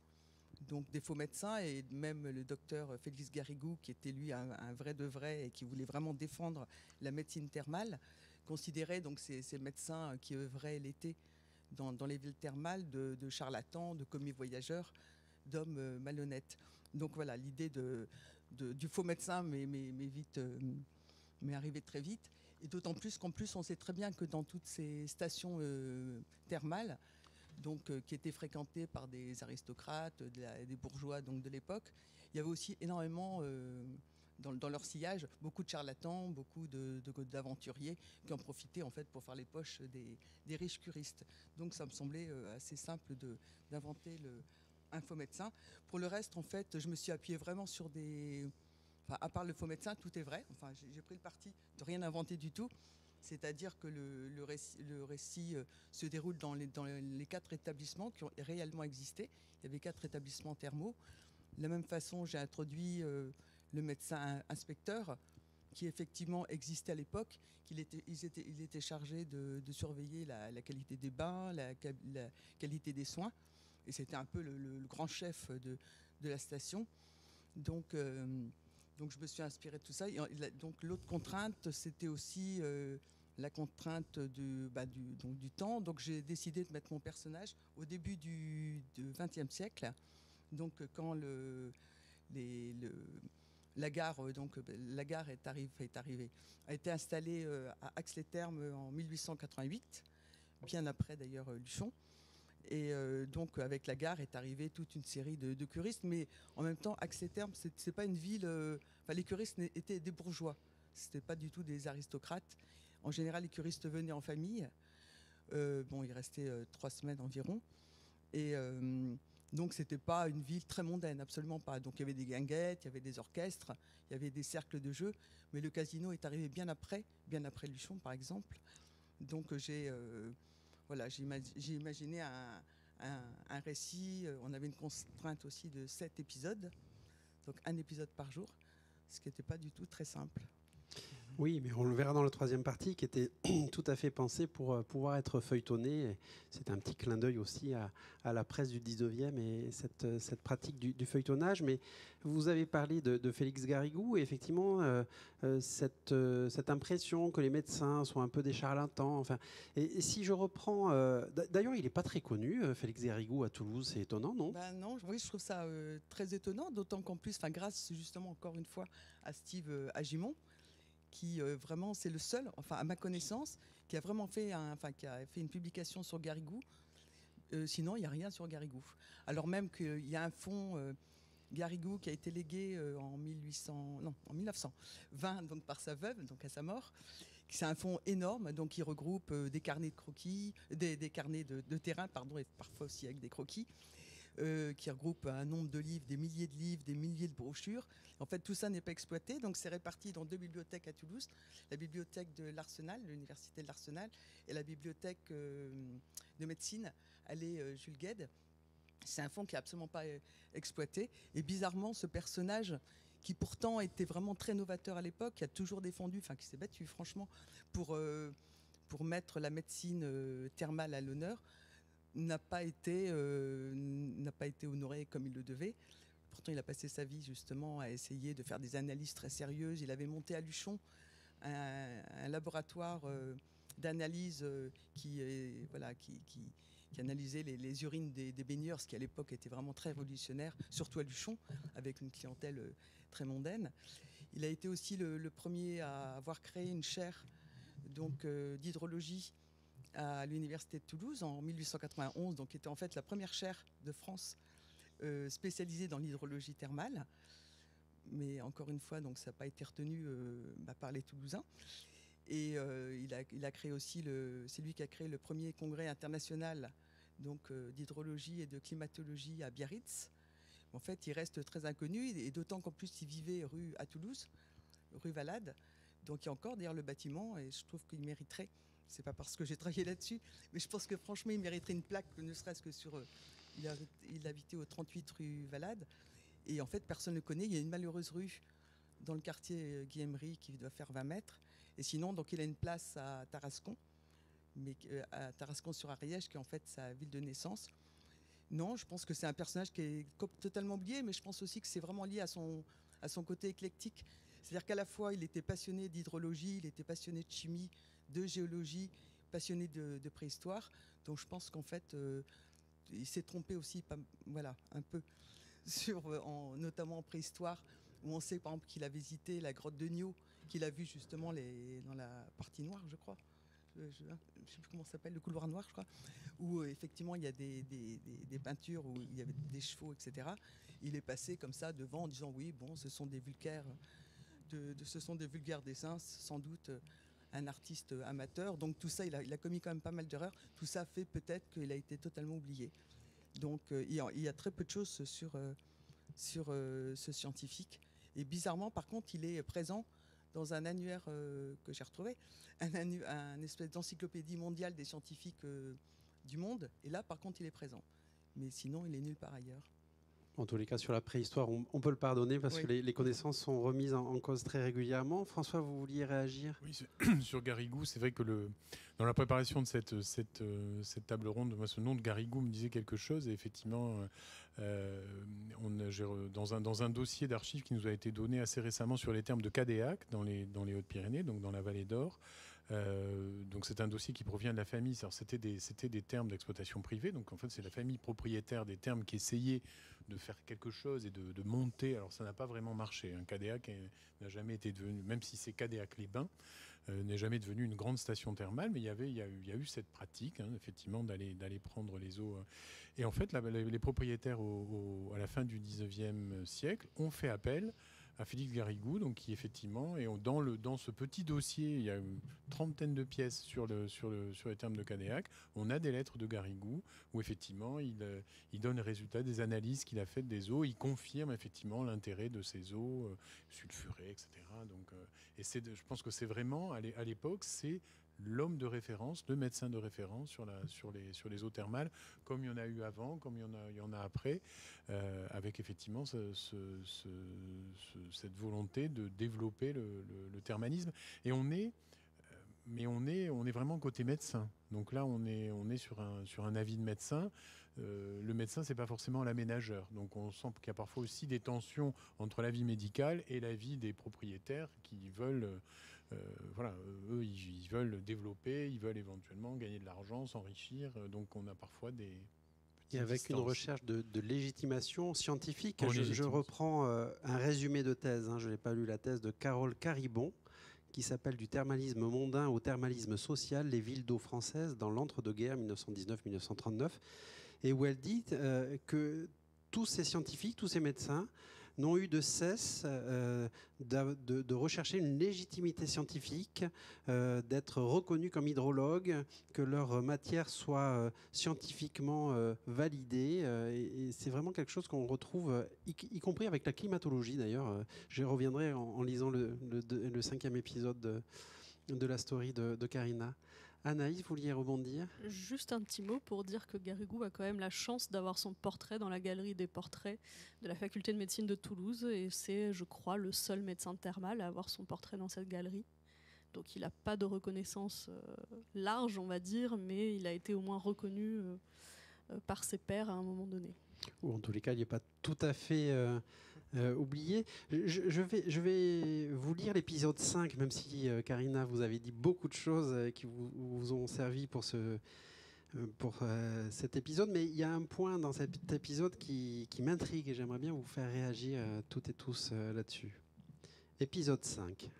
donc des faux médecins. Et même le docteur Félix Garrigou, qui était lui un, vrai de vrai et qui voulait vraiment défendre la médecine thermale, considérait donc ces, médecins qui œuvraient l'été dans, les villes thermales de, charlatans, de commis voyageurs, d'hommes euh, malhonnêtes. Donc voilà, l'idée de du faux médecin, mais, mais, mais vite, euh, mais arrivé très vite. Et d'autant plus qu'en plus, on sait très bien que dans toutes ces stations euh, thermales, donc, qui était fréquenté par des aristocrates, des bourgeois donc, de l'époque. Il y avait aussi énormément dans, leur sillage beaucoup de charlatans, beaucoup d'aventuriers qui en profitaient en fait pour faire les poches des, riches curistes. Donc ça me semblait euh, assez simple d'inventer le faux médecin. Pour le reste, en fait, je me suis appuyé vraiment sur des. Enfin, à part le faux médecin, tout est vrai. Enfin, j'ai pris le parti de rien inventer du tout. C'est-à-dire que le, récit, euh, se déroule dans les, dans les, quatre établissements qui ont réellement existé. Il y avait quatre établissements thermaux. De la même façon, j'ai introduit euh, le médecin inspecteur qui effectivement existait à l'époque, qu'il était, ils étaient, il était chargé de, surveiller la, qualité des bains, la, qualité des soins, et c'était un peu le, grand chef de, la station. Donc, euh, donc je me suis inspiré de tout ça. donc l'autre contrainte, c'était aussi euh, la contrainte du, bah, du, temps. Donc j'ai décidé de mettre mon personnage au début du XXe siècle. Donc quand euh, euh, la gare est, arrivée, a été installée à Aix-les-Thermes en 1888, bien après d'ailleurs Luchon. Et donc, avec la gare est arrivée toute une série de, curistes, mais en même temps, Aix-les-Thermes, c'est pas une ville. Enfin, les curistes étaient des bourgeois, c'était pas du tout des aristocrates. En général, les curistes venaient en famille. bon, ils restaient trois semaines environ. Et donc c'était pas une ville très mondaine, absolument pas. Donc il y avait des guinguettes, il y avait des orchestres, il y avait des cercles de jeux, mais le casino est arrivé bien après, bien après Luchon par exemple. Donc j'ai euh, voilà, j'ai imaginé un, un, récit. On avait une contrainte aussi de sept épisodes, donc un épisode par jour, ce qui n'était pas du tout très simple.
Oui, mais on le verra dans la troisième partie, qui était tout à fait pensée pour euh, pouvoir être feuilletonné. C'est un petit clin d'œil aussi à, la presse du 19e et cette, euh, pratique du, feuilletonnage. Mais vous avez parlé de, Félix Garrigou, et effectivement, euh, cette, impression que les médecins sont un peu des charlatans. Enfin, et, si je reprends. D'ailleurs, il n'est pas très connu, Félix Garrigou, à Toulouse. C'est étonnant, non?
Ben Non, je trouve ça très étonnant, d'autant qu'en plus, grâce justement, encore une fois, à Steve Agimon qui euh, vraiment, c'est le seul, enfin à ma connaissance, qui a vraiment fait, enfin, qui a fait une publication sur Garigou. Euh, sinon, il n'y a rien sur Garigou. Alors même qu'il y a un fonds euh, Garigou qui a été légué en 1800, non, en 1920, donc par sa veuve, donc à sa mort. C'est un fonds énorme, donc qui regroupe des carnets de croquis, des, carnets de, terrain, pardon, et parfois aussi avec des croquis. Euh, qui regroupe un nombre de livres, des milliers de livres, des milliers de brochures. En fait, tout ça n'est pas exploité, donc c'est réparti dans deux bibliothèques à Toulouse, la bibliothèque de l'Arsenal, l'université de l'Arsenal, et la bibliothèque euh, de médecine, allée euh, Jules Gued. C'est un fonds qui n'est absolument pas exploité. Et bizarrement, ce personnage qui pourtant était vraiment très novateur à l'époque, qui a toujours défendu, enfin qui s'est battu franchement pour, pour mettre la médecine thermale à l'honneur, n'a pas été euh, pas été honoré comme il le devait. Pourtant, il a passé sa vie justement à essayer de faire des analyses très sérieuses. Il avait monté à Luchon un, laboratoire euh, d'analyse euh, qui, voilà, qui, qui, analysait les, urines des, baigneurs, ce qui à l'époque était vraiment très révolutionnaire, surtout à Luchon, avec une clientèle très mondaine. Il a été aussi le, le premier à avoir créé une chaire donc d'hydrologie à l'université de Toulouse en 1891, donc qui était en fait la première chaire de France euh, spécialisée dans l'hydrologie thermale. Mais encore une fois, donc ça n'a pas été retenu euh, bah, par les Toulousains. Et euh, il, a, créé aussi c'est lui qui a créé le premier congrès international donc d'hydrologie et de climatologie à Biarritz. En fait, il reste très inconnu et d'autant qu'en plus il vivait rue à Toulouse, rue Valade. Donc il y a encore derrière le bâtiment et je trouve qu'il mériterait c'est pas parce que j'ai travaillé là-dessus, mais je pense que franchement, il mériterait une plaque, ne serait-ce que sur. Euh, il, a, il habitait au 38 rue Valade, et en fait, personne ne le connaît. Il y a une malheureuse rue dans le quartier euh, Guillaumerie qui doit faire 20 mètres, et sinon, donc, il a une place à Tarascon, mais euh, à Tarascon sur Ariège, qui est en fait sa ville de naissance. Non, je pense que c'est un personnage qui est totalement oublié, mais je pense aussi que c'est vraiment lié à son, à son côté éclectique. C'est-à-dire qu'à la fois, il était passionné d'hydrologie, il était passionné de chimie, de géologie, passionné de, préhistoire. Donc je pense qu'en fait, euh, il s'est trompé aussi, voilà, un peu, sur, euh, en, notamment en préhistoire, où on sait par exemple qu'il a visité la grotte de Nio, qu'il a vu justement les, dans la partie noire, je crois. je ne sais plus comment ça s'appelle, le couloir noir, je crois, où effectivement il y a des, des, peintures où il y avait des chevaux, etc. Il est passé comme ça devant en disant oui, bon, ce sont des vulgaires, de, ce sont des vulgaires dessins, sans doute un artiste amateur. Donc tout ça, il a, commis quand même pas mal d'erreurs. Tout ça fait peut-être qu'il a été totalement oublié. Donc il y, a, il, y a, très peu de choses sur, sur ce scientifique. Et bizarrement, par contre, il est présent dans un annuaire euh, que j'ai retrouvé, un, espèce d'encyclopédie mondiale des scientifiques euh, du monde. Et là, par contre, il est présent. Mais sinon, il est nul par ailleurs.
En tous les cas, sur la préhistoire, on, peut le pardonner parce que les, connaissances sont remises en, cause très régulièrement. François, vous vouliez réagir?
Oui, sur Garrigou, c'est vrai que le, dans la préparation de cette, cette, euh, cette table ronde, moi, ce nom de Garrigou me disait quelque chose. Et effectivement, euh, on, dans, un, dans un dossier d'archives qui nous a été donné assez récemment sur les termes de Cadéac dans les, dans les Hautes-Pyrénées, donc dans la vallée d'Or, euh, donc c'est un dossier qui provient de la famille. C'était des, termes d'exploitation privée. Donc en fait c'est la famille propriétaire des termes qui essayait de faire quelque chose et de, monter. Alors ça n'a pas vraiment marché. Un Cadéac n'a jamais été devenu, même si c'est Cadéac les Bains, euh, n'est jamais devenu une grande station thermale. Mais il y avait, il y a eu, cette pratique hein, effectivement d'aller d'aller prendre les eaux. Euh. Et en fait les propriétaires à la fin du 19e siècle ont fait appel à Félix Garrigou, donc qui effectivement, et dans, le, dans ce petit dossier, il y a une trentaine de pièces sur, le, sur, le, sur les termes de Cadéac, on a des lettres de Garrigou où effectivement il, euh, il donne le résultat des analyses qu'il a faites des eaux, il confirme effectivement l'intérêt de ces eaux euh, sulfurées, etc. Donc, euh, et je pense que c'est vraiment, à l'époque, c'est l'homme de référence, le médecin de référence sur, les, eaux thermales, comme il y en a eu avant, comme il y en a, après, euh, avec effectivement ce, cette volonté de développer le, thermalisme. Et on est, euh, mais on est, vraiment côté médecin. Donc là, on est, sur, un, avis de médecin. Euh, le médecin, c'est pas forcément l'aménageur. Donc on sent qu'il y a parfois aussi des tensions entre la vie médicale et la vie des propriétaires qui veulent voilà, eux, ils, veulent développer, ils veulent éventuellement gagner de l'argent, s'enrichir. Euh, donc on a parfois des...
Et avec une recherche de, légitimation scientifique, je, reprends euh, un résumé de thèse. Hein. je n'ai pas lu la thèse de Carole Caribon, qui s'appelle Du thermalisme mondain au thermalisme social, les villes d'eau françaises dans l'entre-deux-guerres 1919-1939, et où elle dit que tous ces scientifiques, tous ces médecins, n'ont eu de cesse euh, de, rechercher une légitimité scientifique, euh, d'être reconnus comme hydrologues, que leur matière soit euh, scientifiquement validée. et, c'est vraiment quelque chose qu'on retrouve, y, compris avec la climatologie d'ailleurs. je reviendrai en, lisant le, cinquième épisode de, la story de, de Karina. Anaïs, vous vouliez rebondir?
Juste un petit mot pour dire que Garrigou a quand même la chance d'avoir son portrait dans la galerie des portraits de la faculté de médecine de Toulouse. Et c'est, je crois, le seul médecin thermal à avoir son portrait dans cette galerie. Donc il n'a pas de reconnaissance euh, large, on va dire, mais il a été au moins reconnu euh, euh, par ses pairs à un moment donné.
Ou en tous les cas, il n'est pas tout à fait euh, oublié. Je, vais, vous lire l'épisode 5, même si euh, Karina, vous avez dit beaucoup de choses euh, qui vous, ont servi pour, ce, pour cet épisode, mais il y a un point dans cet épisode qui, qui m'intrigue et j'aimerais bien vous faire réagir toutes et tous là-dessus. Épisode 5.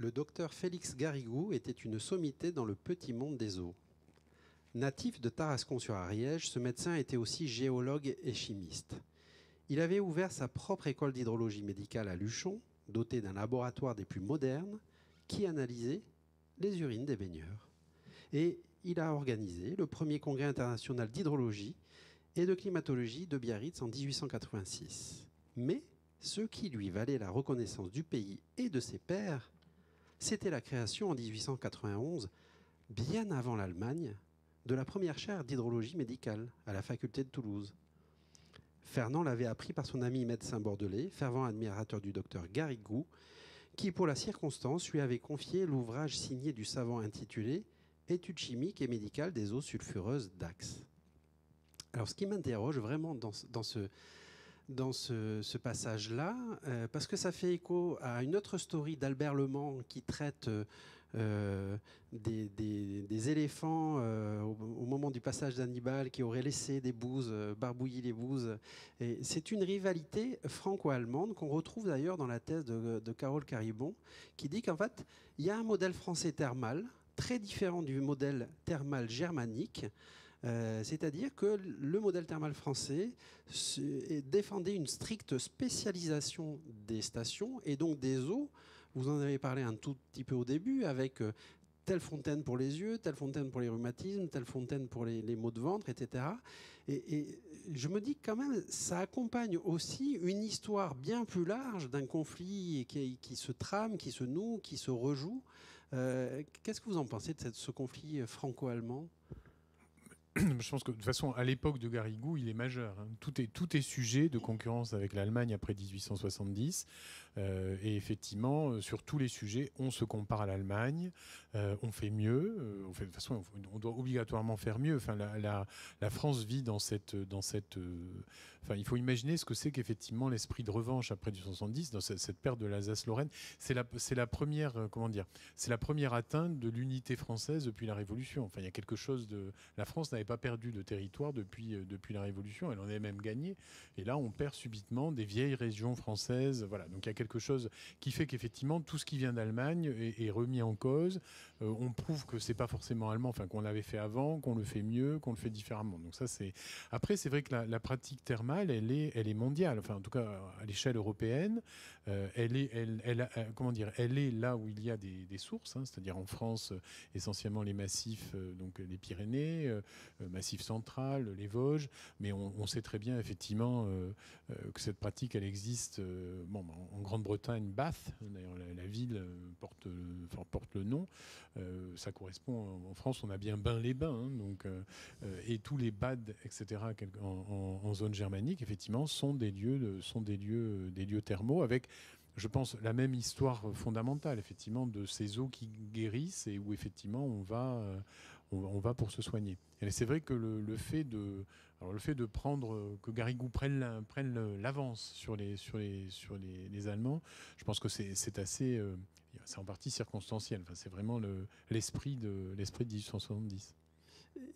Le docteur Félix Garrigou était une sommité dans le petit monde des eaux. Natif de Tarascon-sur-Ariège, ce médecin était aussi géologue et chimiste. Il avait ouvert sa propre école d'hydrologie médicale à Luchon, dotée d'un laboratoire des plus modernes, qui analysait les urines des baigneurs. Et il a organisé le premier congrès international d'hydrologie et de climatologie de Biarritz en 1886. Mais ce qui lui valait la reconnaissance du pays et de ses pairs, c'était la création en 1891, bien avant l'Allemagne, de la première chaire d'hydrologie médicale à la faculté de Toulouse. Fernand l'avait appris par son ami médecin bordelais, fervent admirateur du docteur Garrigou, qui, pour la circonstance, lui avait confié l'ouvrage signé du savant intitulé Études chimiques et médicales des eaux sulfureuses d'Axe. Alors, ce qui m'interroge vraiment dans, ce, passage-là, euh, parce que ça fait écho à une autre story d'Albert Mans qui traite euh, des, éléphants au, moment du passage d'Hannibal qui auraient laissé des bouses, barbouiller les bouses. C'est une rivalité franco-allemande qu'on retrouve d'ailleurs dans la thèse de, Carole Caribon, qui dit qu'en fait, il y a un modèle français thermal très différent du modèle thermal germanique. Euh, c'est-à-dire que le modèle thermal français défendait une stricte spécialisation des stations et donc des eaux. Vous en avez parlé un tout petit peu au début avec euh, telle fontaine pour les yeux, telle fontaine pour les rhumatismes, telle fontaine pour les, maux de ventre, etc. Et, je me dis quand même, ça accompagne aussi une histoire bien plus large d'un conflit qui, se trame, qui se noue, qui se rejoue. Euh, qu'est-ce que vous en pensez de ce conflit franco-allemand?
Je pense que de toute façon, à l'époque de Garrigou, il est majeur. Hein. Tout est sujet de concurrence avec l'Allemagne après 1870. Euh, et effectivement, euh, sur tous les sujets, on se compare à l'Allemagne, euh, on fait mieux. on de toute façon, on doit obligatoirement faire mieux. Enfin, la, France vit dans cette, dans cette. enfin, il faut imaginer ce que c'est qu'effectivement l'esprit de revanche après 1870, dans cette, perte de l'Alsace-Lorraine. C'est la, la première, comment dire, c'est la première atteinte de l'unité française depuis la Révolution. Enfin, il y a quelque chose de. La France n'avait pas perdu de territoire depuis, depuis la Révolution. Elle en avait même gagné. Et là, on perd subitement des vieilles régions françaises. Voilà. Donc, il y a quelque chose qui fait qu'effectivement tout ce qui vient d'Allemagne est, remis en cause. Euh, on prouve que c'est pas forcément allemand, enfin qu'on l'avait fait avant, qu'on le fait mieux, qu'on le fait différemment. Donc ça c'est. Après c'est vrai que la, pratique thermale elle est elle est mondiale, enfin en tout cas à l'échelle européenne. Euh, elle est euh, comment dire elle est là où il y a des, sources, hein, c'est-à-dire en France essentiellement les massifs donc les Pyrénées, massif central, les Vosges, mais on, sait très bien effectivement que cette pratique elle existe bon en Grande-Bretagne, Bath, d'ailleurs la, ville euh, porte, porte le nom. Euh, ça correspond, en France, on a bien Bain-les-Bains, hein, donc, euh, et tous les bads, etc., en, zone germanique, effectivement, sont des lieux, sont des lieux, des lieux thermaux avec je pense, la même histoire fondamentale, effectivement, de ces eaux qui guérissent et où, effectivement, on va, on, va pour se soigner. Et c'est vrai que le, fait de, alors le fait de prendre, que Garrigou prenne, prenne l'avance sur les, sur, les, sur les, Allemands, je pense que c'est assez, euh, c'est en partie circonstanciel. Enfin, c'est vraiment l'esprit de l'esprit de 1870.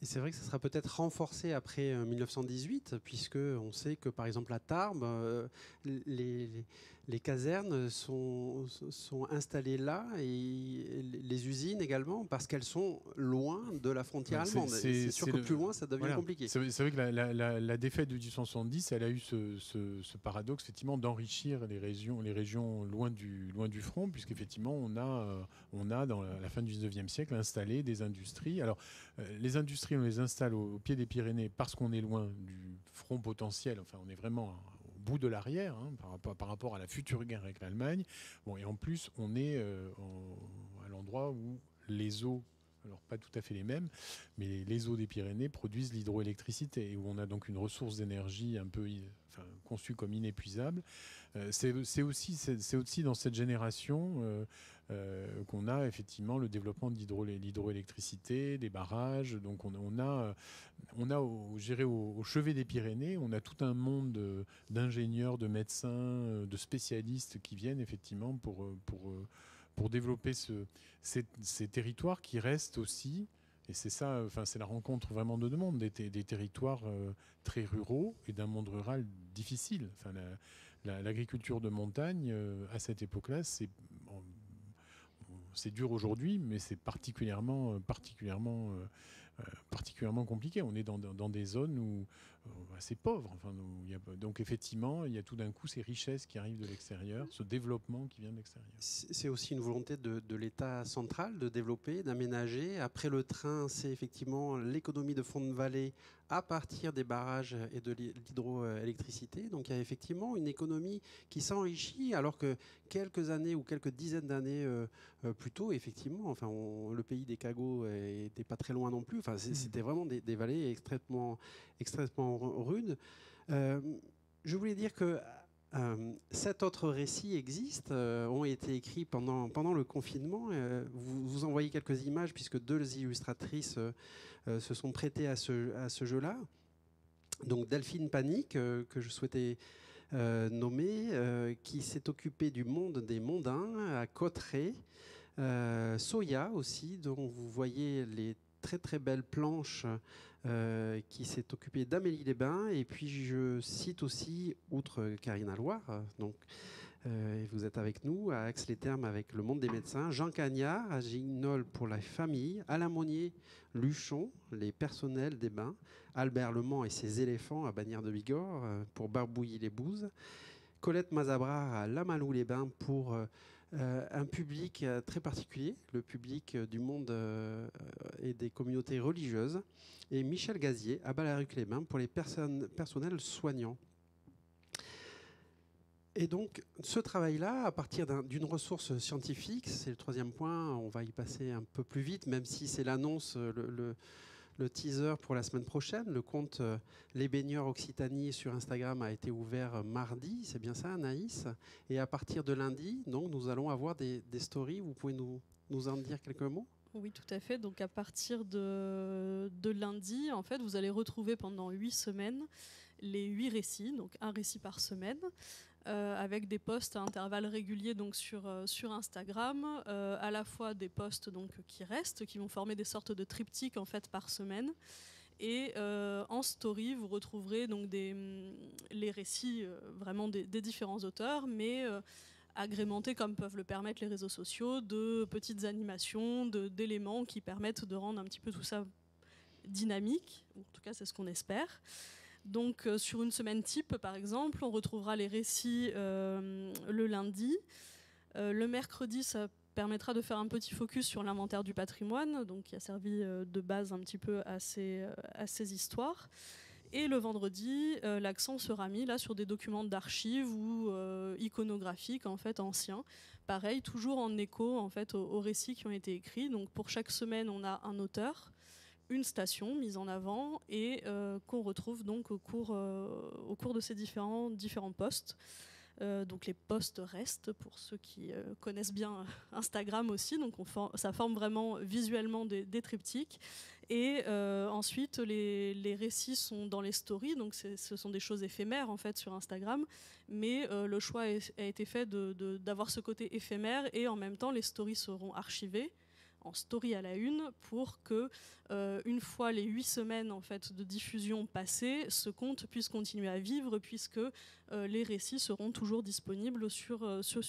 C'est vrai que ça sera peut-être renforcé après 1918, euh, puisque on sait que par exemple à Tarbes, euh, les, les casernes sont, sont installées là et les usines également parce qu'elles sont loin de la frontière allemande. C'est sûr que plus loin, ça devient compliqué.
C'est vrai que la, défaite de 1870, elle a eu ce, paradoxe effectivement d'enrichir les régions, les régions loin du, loin du front, puisqu'effectivement on a, on a dans la, fin du 19e siècle installé des industries. Alors euh, les industries, on les installe au, au pied des Pyrénées parce qu'on est loin du front potentiel. Enfin, on est vraiment bout de l'arrière hein, par, rapport, à la future guerre avec l'Allemagne. Bon, et en plus, on est euh, à l'endroit où les eaux alors pas tout à fait les mêmes, mais les eaux des Pyrénées produisent l'hydroélectricité et où on a donc une ressource d'énergie un peu conçue comme inépuisable. Euh, c'est aussi, dans cette génération euh, euh, qu'on a effectivement le développement de l'hydroélectricité, des barrages. Donc on, a, on a au, géré au, chevet des Pyrénées, on a tout un monde d'ingénieurs, de médecins, de spécialistes qui viennent effectivement pour, pour, pour développer ce, ces, territoires qui restent aussi. Et c'est ça, enfin, c'est la rencontre vraiment de deux mondes, des, des territoires très ruraux et d'un monde rural difficile. Enfin, l'agriculture de montagne, à cette époque-là, c'est c'est dur aujourd'hui, mais c'est particulièrement, euh, euh, euh, compliqué. On est dans des zones où assez pauvre. Enfin, donc effectivement, il y a tout d'un coup ces richesses qui arrivent de l'extérieur, ce développement qui vient de l'extérieur.
C'est aussi une volonté de, l'État central de développer, d'aménager. Après le train, c'est effectivement l'économie de fond de vallée à partir des barrages et de l'hydroélectricité. Donc il y a effectivement une économie qui s'enrichit, alors que quelques années ou quelques dizaines d'années euh, euh, plus tôt, effectivement, enfin, le pays des cagots n'était pas très loin non plus. Enfin, mmh. c'était vraiment des, des, vallées extrêmement, extrêmement rudes. Euh, je voulais dire que sept autres récits existent, ont été écrits pendant, pendant le confinement. vous, vous envoyez quelques images puisque deux illustratrices euh, se sont prêtés à ce, jeu-là. Donc Delphine Panique, euh, que je souhaitais euh, nommer, qui s'est occupée du monde des mondains à Cotteret. Soya aussi, dont vous voyez les très très belles planches qui s'est occupée d'Amélie les Bains. Et puis je cite aussi, outre Karina Loire, donc euh, vous êtes avec nous à Aix-les-Thermes avec le monde des médecins. Jean Cagnard à Gignol pour la famille. Alain Monnier, Luchon, les personnels des bains. Albert Lemans et ses éléphants à Bagnères de Bigorre euh, pour Barbouiller les bouses. Colette Mazabra à Lamalou-les-Bains pour euh, un public très particulier, le public du monde et des communautés religieuses. Et Michel Gazier à Balaruc-les-Bains pour les personnes, personnels soignants. Et donc, ce travail-là, à partir d'une ressource scientifique, c'est le troisième point, on va y passer un peu plus vite, même si c'est l'annonce, le, teaser pour la semaine prochaine. Le compte euh, Les Baigneurs Occitanie sur Instagram a été ouvert mardi, c'est bien ça, Anaïs? Et à partir de lundi, donc, nous allons avoir des, stories. Vous pouvez nous, nous en dire quelques mots?
Oui, tout à fait. Donc à partir de, de, lundi, en fait, vous allez retrouver pendant huit semaines les huit récits, donc un récit par semaine, euh, avec des posts à intervalles réguliers donc sur, euh, sur Instagram, euh, à la fois des posts donc, qui restent, qui vont former des sortes de triptyques en fait, par semaine. Et en story, vous retrouverez donc mm, les récits vraiment des, différents auteurs, mais agrémentés comme peuvent le permettre les réseaux sociaux, de petites animations, d'éléments qui permettent de rendre un petit peu tout ça dynamique. En tout cas, c'est ce qu'on espère. Donc euh, sur une semaine type, par exemple, on retrouvera les récits euh, le lundi. Euh, le mercredi, ça permettra de faire un petit focus sur l'inventaire du patrimoine, donc qui a servi de base un petit peu à ces, à ces histoires. Et le vendredi, l'accent sera mis là sur des documents d'archives ou iconographiques en fait anciens. Pareil, toujours en écho en fait aux, aux, récits qui ont été écrits. Donc pour chaque semaine, on a un auteur une station mise en avant et euh, qu'on retrouve donc au cours, euh, au cours de ces différents, différents postes. Euh, donc les posts restent pour ceux qui connaissent bien Instagram aussi. Donc ça forme vraiment visuellement des, triptyques. Et ensuite, les, les, récits sont dans les stories. Donc ce sont des choses éphémères en fait sur Instagram. Mais le choix a, été fait d'avoir ce côté éphémère et en même temps les stories seront archivées en story à la une pour que, euh, une fois les huit semaines en fait de diffusion passées, ce compte puisse continuer à vivre puisque euh, les récits seront toujours disponibles sur, euh, sur,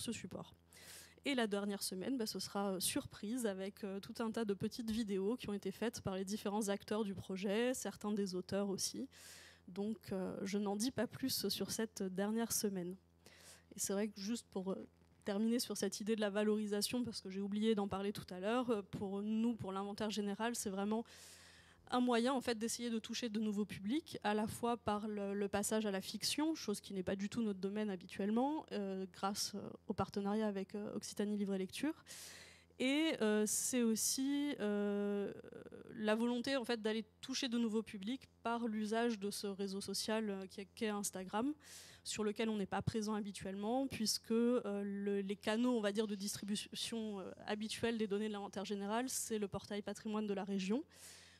ce support. Et la dernière semaine, bah, ce sera surprise avec tout un tas de petites vidéos qui ont été faites par les différents acteurs du projet, certains des auteurs aussi. Donc je n'en dis pas plus sur cette dernière semaine. Et c'est vrai que juste pour terminer sur cette idée de la valorisation, parce que j'ai oublié d'en parler tout à l'heure. Euh, pour nous, pour l'inventaire général, c'est vraiment un moyen en fait d'essayer de toucher de nouveaux publics, à la fois par le, passage à la fiction, chose qui n'est pas du tout notre domaine habituellement, euh, grâce euh, au partenariat avec Occitanie Livre et Lecture. Et c'est aussi la volonté en fait d'aller toucher de nouveaux publics par l'usage de ce réseau social qui est Instagram sur lequel on n'est pas présent habituellement, puisque euh, les canaux, on va dire, de distribution euh, habituels des données de l'inventaire général, c'est le portail patrimoine de la région.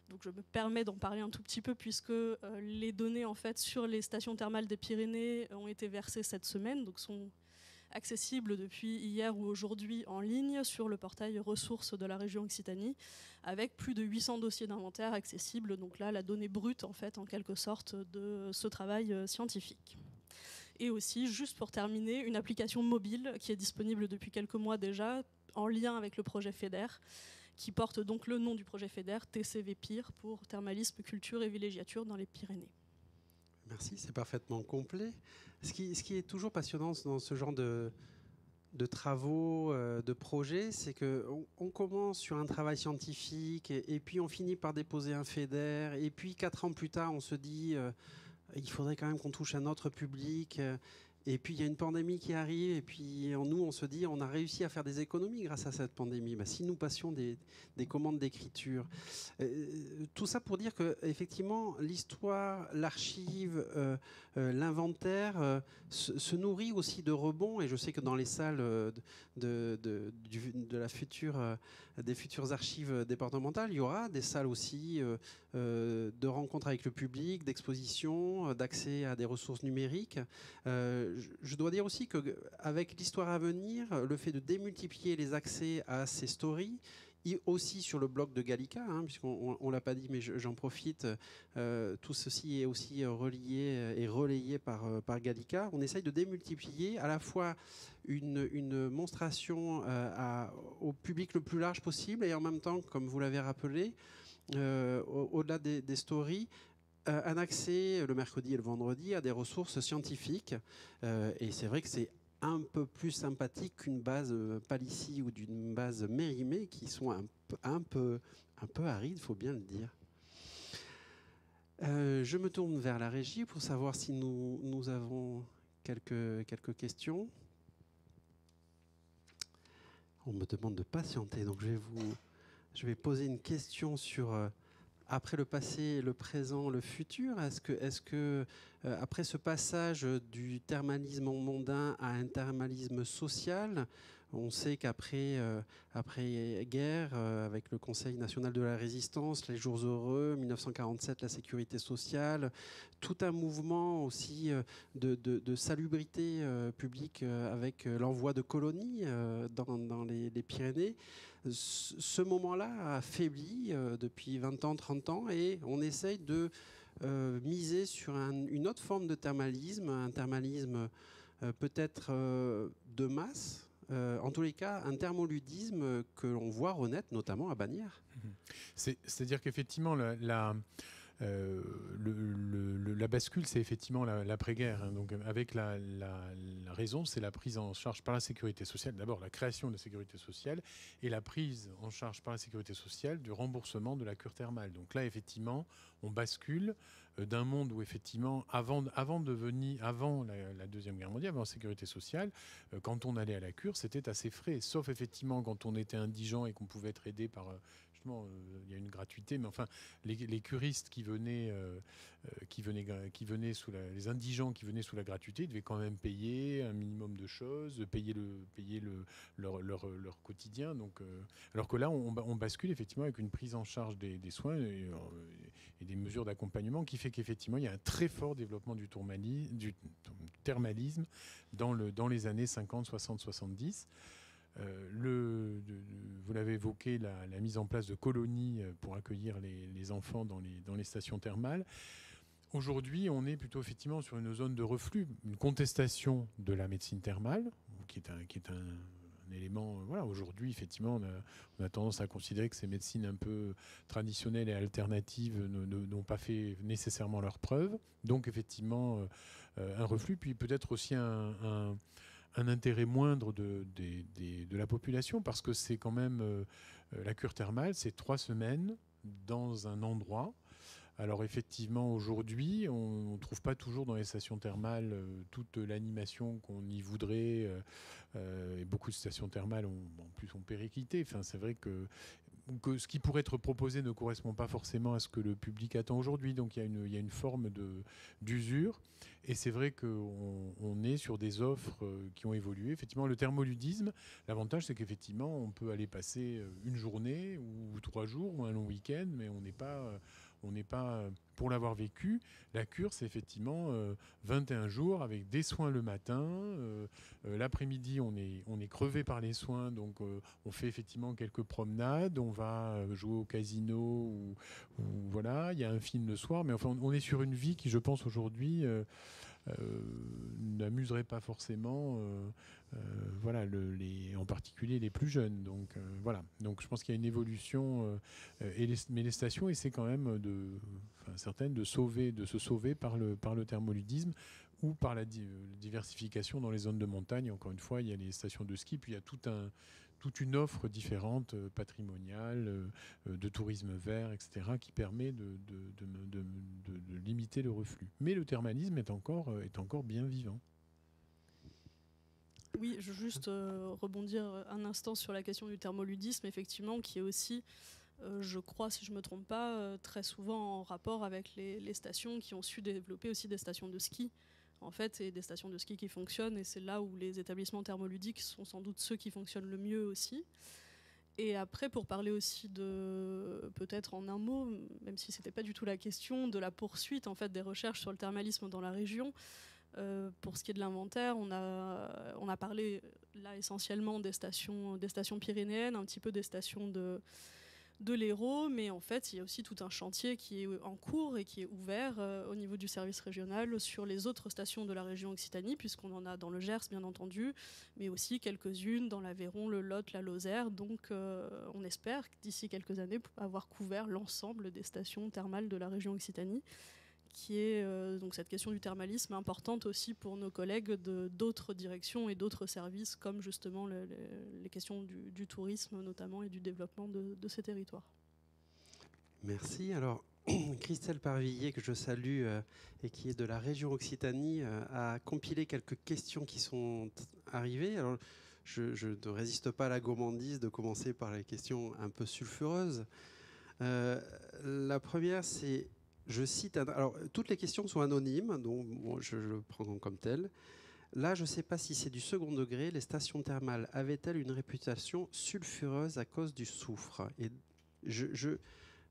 Donc je me permets d'en parler un tout petit peu puisque euh, les données en fait sur les stations thermales des Pyrénées ont été versées cette semaine, donc sont accessibles depuis hier ou aujourd'hui en ligne sur le portail ressources de la région Occitanie, avec plus de 800 dossiers d'inventaire accessibles. Donc là, la donnée brute en fait, en quelque sorte, de ce travail scientifique et aussi, juste pour terminer, une application mobile qui est disponible depuis quelques mois déjà, en lien avec le projet FEDER, qui porte donc le nom du projet FEDER, TCV PIR, pour thermalisme, culture et villégiature dans les Pyrénées.
Merci, c'est parfaitement complet. Ce qui, est toujours passionnant dans ce genre de, de travaux, euh, de projets, c'est qu'on on commence sur un travail scientifique et, puis on finit par déposer un FEDER et puis quatre ans plus tard, on se dit... Euh, il faudrait quand même qu'on touche un autre public. Euh, et puis il y a une pandémie qui arrive, et puis nous, on se dit, on a réussi à faire des économies grâce à cette pandémie. Bah, si nous passions des, commandes d'écriture, euh, tout ça pour dire que effectivement, l'histoire, l'archive, euh, l'inventaire se, nourrit aussi de rebonds. Et je sais que dans les salles de, la future, des futures archives départementales, il y aura des salles aussi de rencontres avec le public, d'expositions, d'accès à des ressources numériques je dois dire aussi qu'avec l'histoire à venir, le fait de démultiplier les accès à ces stories, aussi sur le blog de Gallica, hein, puisqu'on ne l'a pas dit, mais j'en profite. Euh, tout ceci est aussi relié et relayé par, euh, par Gallica. On essaye de démultiplier à la fois une, monstration euh, au public le plus large possible et en même temps, comme vous l'avez rappelé, au-delà des, stories, un accès le mercredi et le vendredi à des ressources scientifiques. et c'est vrai que c'est un peu plus sympathiques qu'une base euh, Palissy ou d'une base Mérimée qui sont un, un, peu, un peu arides, faut bien le dire. Euh, je me tourne vers la régie pour savoir si nous, nous avons quelques, quelques questions. On me demande de patienter, donc je vais, vous, je vais poser une question sur euh, après le passé, le présent, le futur Est-ce que, est que euh, après ce passage du thermalisme mondain à un thermalisme social, on sait qu'après euh, après guerre, euh, avec le Conseil national de la résistance, les jours heureux, 1947, la sécurité sociale, tout un mouvement aussi de, salubrité publique avec l'envoi de colonies dans, les Pyrénées ce moment-là a faibli euh, depuis 20 ans, 30 ans, et on essaye de euh, miser sur une autre forme de thermalisme, un thermalisme euh, peut-être de masse, en tous les cas, un thermoludisme que l'on voit renaître, notamment à Bagnères.
C'est-à-dire qu'effectivement, la, euh, la bascule, c'est effectivement l'après-guerre. Hein. donc, avec la, raison, c'est la prise en charge par la sécurité sociale. D'abord, la création de la sécurité sociale et la prise en charge par la sécurité sociale du remboursement de la cure thermale. Donc là, effectivement, on bascule euh, d'un monde où effectivement, avant, avant de venir, avant la, deuxième guerre mondiale, avant la sécurité sociale, euh, quand on allait à la cure, c'était assez frais. Sauf effectivement quand on était indigent et qu'on pouvait être aidé par euh, il y a une gratuité, mais enfin, les, curistes qui venaient, euh, euh, qui venaient, qui venaient sous les indigents qui venaient sous la gratuité, devaient quand même payer un minimum de choses, payer le, payer le, leur, leur, leur quotidien. Donc, alors que là, on, bascule effectivement avec une prise en charge des, soins des mesures d'accompagnement qui fait qu'effectivement, il y a un très fort développement du, thermalisme dans, le, dans les années 50, 60, 70. Euh, le, vous l'avez évoqué, la, mise en place de colonies euh, pour accueillir les, enfants dans les, stations thermales. Aujourd'hui, on est plutôt effectivement sur une zone de reflux, une contestation de la médecine thermale, qui est un, élément. Euh, voilà, aujourd'hui, effectivement, on a, tendance à considérer que ces médecines un peu traditionnelles et alternatives n'ont pas fait nécessairement leur preuve. Donc, effectivement, un reflux, puis peut-être aussi un intérêt moindre de, la population parce que c'est quand même euh, la cure thermale, c'est trois semaines dans un endroit. Alors effectivement, aujourd'hui, on ne trouve pas toujours dans les stations thermales euh, toute l'animation qu'on y voudrait. Euh, et beaucoup de stations thermales ont, en plus ont périclité. Enfin, c'est vrai que ce qui pourrait être proposé ne correspond pas forcément à ce que le public attend aujourd'hui. Donc il y a une, forme d'usure. Et c'est vrai qu'on on est sur des offres euh, qui ont évolué. Effectivement, le thermoludisme, l'avantage, c'est qu'effectivement, on peut aller passer euh, une journée ou trois jours ou un long week-end, mais on n'est pas euh, on n'est pas, euh, pour l'avoir vécu, la cure, c'est effectivement 21 euh, jours avec des soins le matin. Euh, l'après-midi, on est, on est crevé par les soins, donc on fait effectivement quelques promenades, on va jouer au casino, ou, voilà, il y a un film le soir, mais enfin, on est sur une vie qui, je pense, aujourd'hui, n'amuserait pas forcément voilà, les, en particulier les plus jeunes. Donc euh, voilà. Donc je pense qu'il y a une évolution, euh, et mais les stations essaient quand même de, certaines de sauver, de se sauver par le par le thermoludisme ou par la diversification dans les zones de montagne. Encore une fois, il y a les stations de ski, puis il y a tout un, toute une offre différente, patrimoniale, de tourisme vert, etc., qui permet de, de, limiter le reflux. Mais le thermalisme est encore, est encore bien vivant.
Oui, je veux juste euh, rebondir un instant sur la question du thermoludisme, effectivement, qui est aussi, euh, je crois, si je ne me trompe pas, euh, très souvent en rapport avec les, stations qui ont su développer aussi des stations de ski. En fait, et des stations de ski qui fonctionnent, et c'est là où les établissements thermoludiques sont sans doute ceux qui fonctionnent le mieux aussi. Et après, pour parler aussi de, peut-être en un mot, même si ce n'était pas du tout la question, de la poursuite en fait des recherches sur le thermalisme dans la région, pour ce qui est de l'inventaire, on a, parlé là essentiellement des stations, des stations pyrénéennes, un petit peu des stations de, de l'Hérault, mais en fait, il y a aussi tout un chantier qui est en cours et qui est ouvert euh, au niveau du service régional sur les autres stations de la région Occitanie, puisqu'on en a dans le Gers, bien entendu, mais aussi quelques-unes dans l'Aveyron, le Lot, la Lozère. Donc, euh, on espère d'ici quelques années avoir couvert l'ensemble des stations thermales de la région Occitanie qui est euh, donc cette question du thermalisme importante aussi pour nos collègues d'autres directions et d'autres services, comme justement les questions du, tourisme notamment et du développement de, ces territoires.
Merci. Alors, Christelle Parvillier, que je salue euh, et qui est de la région Occitanie, euh, a compilé quelques questions qui sont arrivées. Alors, je, ne résiste pas à la gourmandise de commencer par les questions un peu sulfureuses. la première, c'est je cite. alors, toutes les questions sont anonymes, donc je, le prends comme tel. Là, je ne sais pas si c'est du second degré. Les stations thermales avaient-elles une réputation sulfureuse à cause du soufre? Et je,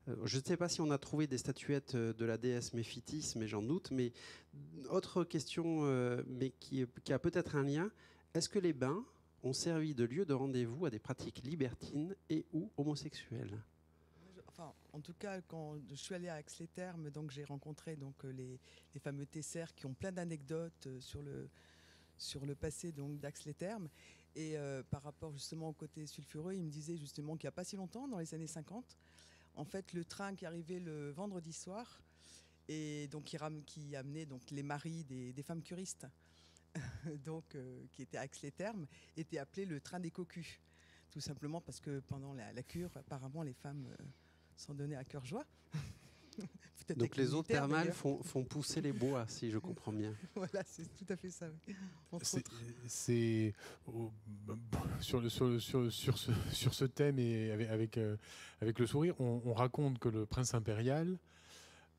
euh, ne sais pas si on a trouvé des statuettes euh, de la déesse Méphitis, mais j'en doute. Mais autre question, euh, mais qui, qui a peut-être un lien. Est-ce que les bains ont servi de lieu de rendez-vous à des pratiques libertines et ou homosexuelles?
En tout cas, quand je suis allée à Aix-les-Thermes, donc j'ai rencontré donc euh, les, fameux Tessers qui ont plein d'anecdotes euh, sur le sur le passé donc d'Aix-les-Thermes. Et euh, par rapport justement au côté sulfureux, il me disait justement qu'il n'y a pas si longtemps, dans les années 50, en fait, le train qui arrivait le vendredi soir et donc qui, amenait donc les maris des, femmes curistes, donc qui étaient à Aix-les-Thermes, était appelé le train des cocus, tout simplement parce que pendant la, cure, apparemment, les femmes s'en donner à cœur joie.
Donc les eaux thermales font, font, pousser les bois, si je comprends bien.
voilà, c'est tout à fait ça.
C'est sur, le, sur, sur, sur, ce, sur ce thème et avec, avec, euh, avec le sourire, on, raconte que le prince impérial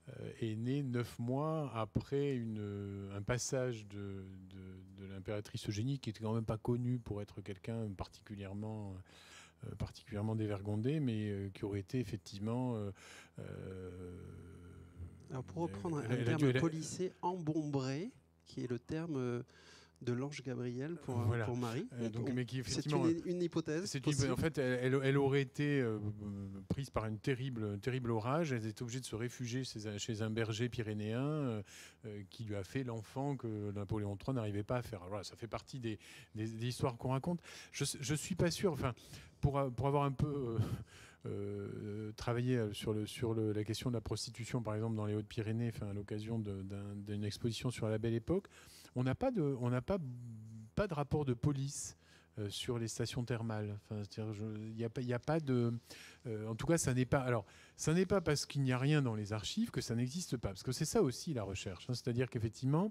euh, est né neuf mois après une, un passage de, de, de l'impératrice Eugénie, qui était quand même pas connue pour être quelqu'un particulièrement euh, particulièrement dévergondé, mais euh, qui aurait été effectivement.
Euh, Alors pour reprendre un terme policé, embombré, qui est le terme de l'ange Gabriel pour, pour Marie.
donc, mais qui
c'est une, une, hypothèse.
en fait, elle, elle, aurait été prise par une terrible, terrible orage. Elle était obligée de se réfugier chez, chez un berger pyrénéen qui lui a fait l'enfant que Napoléon III n'arrivait pas à faire. Alors voilà, ça fait partie des, des, des histoires qu'on raconte. Je ne suis pas sûr. Enfin, pour, avoir un peu euh, euh, travaillé sur, le, sur le, la question de la prostitution, par exemple, dans les Hautes-Pyrénées, à l'occasion d'une exposition sur la Belle Époque, on n'a pas, de, on pas, pas de rapport de police. Euh, sur les stations thermales. Enfin, il n'y a, a, pas de. en tout cas, ça n'est pas. Alors, ça n'est pas parce qu'il n'y a rien dans les archives que ça n'existe pas. Parce que c'est ça aussi la recherche. Hein. C'est-à-dire qu'effectivement,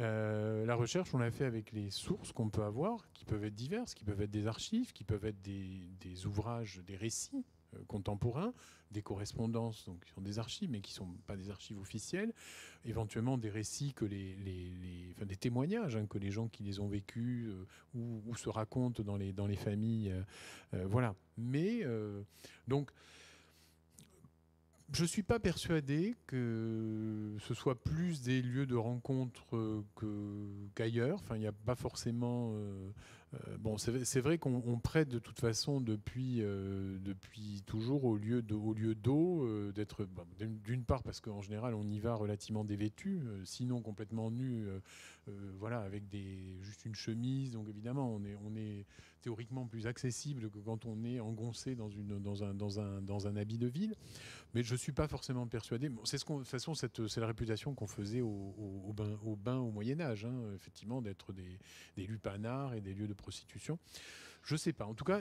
euh, la recherche, on l'a fait avec les sources qu'on peut avoir, qui peuvent être diverses, qui peuvent être des archives, qui peuvent être des, ouvrages, des récits euh, contemporains, des correspondances, donc qui sont des archives, mais qui ne sont pas des archives officielles, éventuellement des récits que les, enfin, des témoignages hein, que les gens qui les ont vécus euh, ou, se racontent dans les dans les familles, voilà. Mais donc je ne suis pas persuadé que ce soit plus des lieux de rencontre qu'ailleurs. enfin, il n'y a pas forcément. Euh, euh, bon, c'est vrai qu'on prête de toute façon depuis, euh, depuis toujours au lieu d'eau, d'être d'une part parce qu'en général on y va relativement dévêtu, sinon complètement nu, voilà, avec des, juste une chemise. Donc évidemment, on est, on est théoriquement plus accessible que quand on est engoncé dans, une, dans, un, dans, un, dans un habit de ville. Mais je ne suis pas forcément persuadé. C'est ce de toute façon, c'est la réputation qu'on faisait au, au, bain, au, bain, au Moyen Âge, hein, effectivement, d'être des, des lupanards et des lieux de prostitution. Je ne sais pas. En tout cas,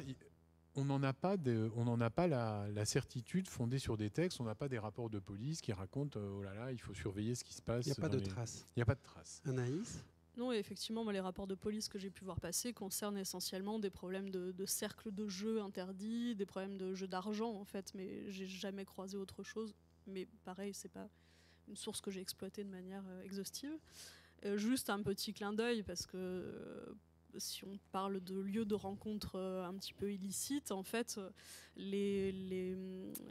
on n'en a pas, de, on n'en a pas la, la, certitude fondée sur des textes. On n'a pas des rapports de police qui racontent euh, oh là là, il faut surveiller ce qui se passe.
Il n'y a pas de traces.
Il n'y a pas de traces.
Anaïs?
Non, effectivement, les rapports de police que j'ai pu voir passer concernent essentiellement des problèmes de, de cercles de jeux interdits, des problèmes de jeux d'argent en fait, mais j'ai jamais croisé autre chose. Mais pareil, c'est pas une source que j'ai exploitée de manière euh, exhaustive. Euh, juste un petit clin d'œil parce que euh, si on parle de lieux de rencontre un petit peu illicites, en fait, les, les,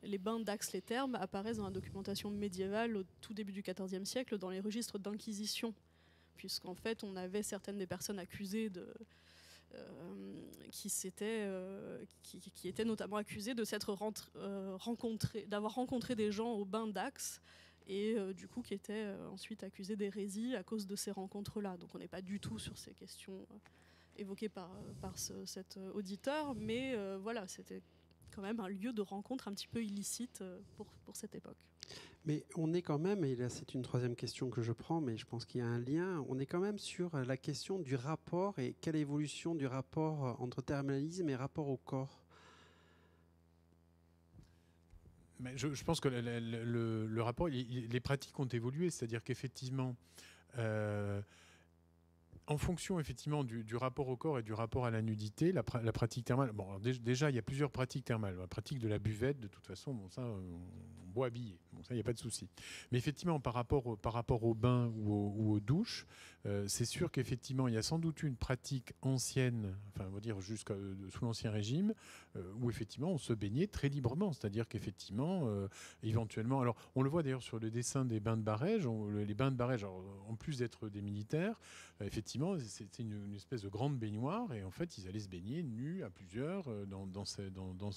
les bains d'Axe-les-Thermes apparaissent dans la documentation médiévale au tout début du XIVe siècle dans les registres d'inquisition puisqu'en fait, on avait certaines des personnes accusées de, qui, qui, qui, étaient notamment accusées de s'être rencontrées, d'avoir rencontré des gens au bain d'Axe et du coup qui étaient ensuite accusées d'hérésie à cause de ces rencontres-là. Donc on n'est pas du tout sur ces questions évoquées par cet auditeur, mais voilà, c'était quand même un lieu de rencontre un petit peu illicite euh, pour, pour cette époque.
Mais on est quand même, et là c'est une troisième question que je prends, mais je pense qu'il y a un lien, on est quand même sur la question du rapport et quelle évolution du rapport entre thermalisme et rapport au corps.
Mais je, pense que le, le, rapport, les pratiques ont évolué, c'est-à-dire qu'effectivement, euh, en fonction effectivement du, rapport au corps et du rapport à la nudité, la, pratique thermale. Bon, déjà, il y a plusieurs pratiques thermales. La pratique de la buvette, de toute façon, bon, ça, boit habillé. Bon, ça, il n'y a pas de souci. Mais effectivement, par rapport au, par rapport au bain ou, aux douches, euh, c'est sûr qu'effectivement, il y a sans doute une pratique ancienne, enfin, on va dire jusqu'à euh, sous l'ancien régime, euh, où effectivement, on se baignait très librement. C'est-à-dire qu'effectivement, éventuellement, alors, on le voit d'ailleurs sur le dessin des bains de barège. les bains de barège, en plus d'être des militaires, effectivement, c'était une, espèce de grande baignoire et en fait, ils allaient se baigner nus à plusieurs euh, dans, dans, ce, dans,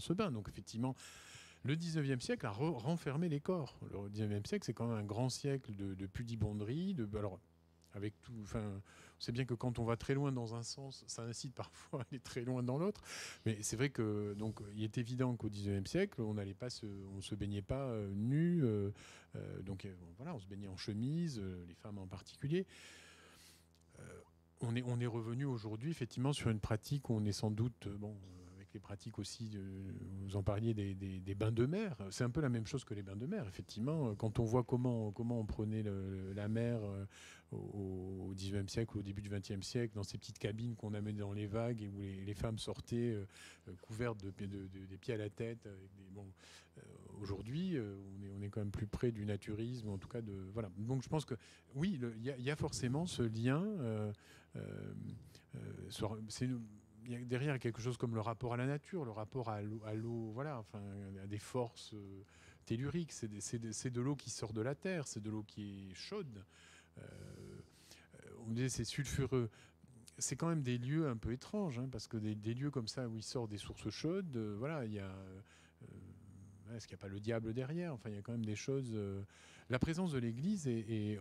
ce, bain. Donc, effectivement, le 19e siècle a renfermé les corps. Le 19e siècle, c'est quand même un grand siècle de, de pudibonderie. De, alors, avec tout, enfin, on sait bien que quand on va très loin dans un sens, ça incite parfois à aller très loin dans l'autre. Mais c'est vrai que donc il est évident qu'au 19e siècle, on n'allait pas se, on se baignait pas euh, nu. Euh, donc voilà, on se baignait en chemise, les femmes en particulier on est, on est revenu aujourd'hui effectivement sur une pratique où on est sans doute, euh, bon, euh, les pratiques aussi, vous en parliez des, bains de mer, c'est un peu la même chose que les bains de mer, effectivement. Quand on voit comment, comment on prenait la mer euh, au, XIXe siècle, au début du XXe siècle, dans ces petites cabines qu'on amenait dans les vagues et où les, femmes sortaient couvertes de, des pieds à la tête. aujourd'hui, on, est, on est quand même plus près du naturisme, en tout cas de voilà. Donc je pense que oui, il y, a forcément ce lien. Euh, euh, y a derrière quelque chose comme le rapport à la nature, le rapport à l'eau, voilà, enfin, à des forces euh, telluriques. C'est de, l'eau qui sort de la terre, c'est de l'eau qui est chaude. on disait c'est sulfureux. C'est quand même des lieux un peu étranges, hein, parce que des, lieux comme ça où il sort des sources chaudes, voilà, il y a. Est-ce qu'il n'y a pas le diable derrière? Enfin, il y a quand même des choses. La présence de l'Église est,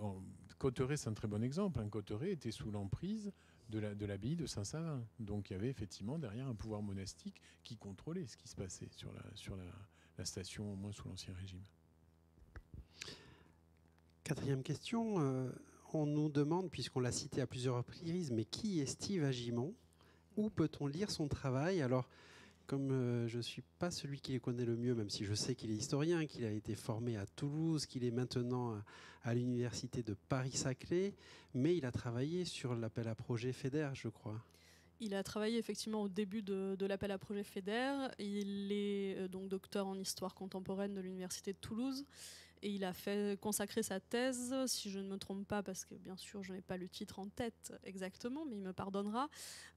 Cotteret, c'est un très bon exemple. Un Cotteret était sous l'emprise de l'abbaye de, Saint-Savin. Donc il y avait effectivement derrière un pouvoir monastique qui contrôlait ce qui se passait sur la, sur la, station, au moins sous l'Ancien Régime.
Quatrième question. Euh, on nous demande, puisqu'on l'a cité à plusieurs reprises, mais qui est Steve Agimon? Où peut-on lire son travail? Alors, euh, je ne suis pas celui qui les connaît le mieux, même si je sais qu'il est historien, qu'il a été formé à Toulouse, qu'il est maintenant à, l'université de Paris-Saclay, mais il a travaillé sur l'appel à projet FEDER, je crois.
Il a travaillé effectivement au début de, l'appel à projet FEDER. Il est euh, donc docteur en histoire contemporaine de l'université de Toulouse et il a fait consacrer sa thèse, si je ne me trompe pas, parce que bien sûr je n'ai pas le titre en tête exactement, mais il me pardonnera,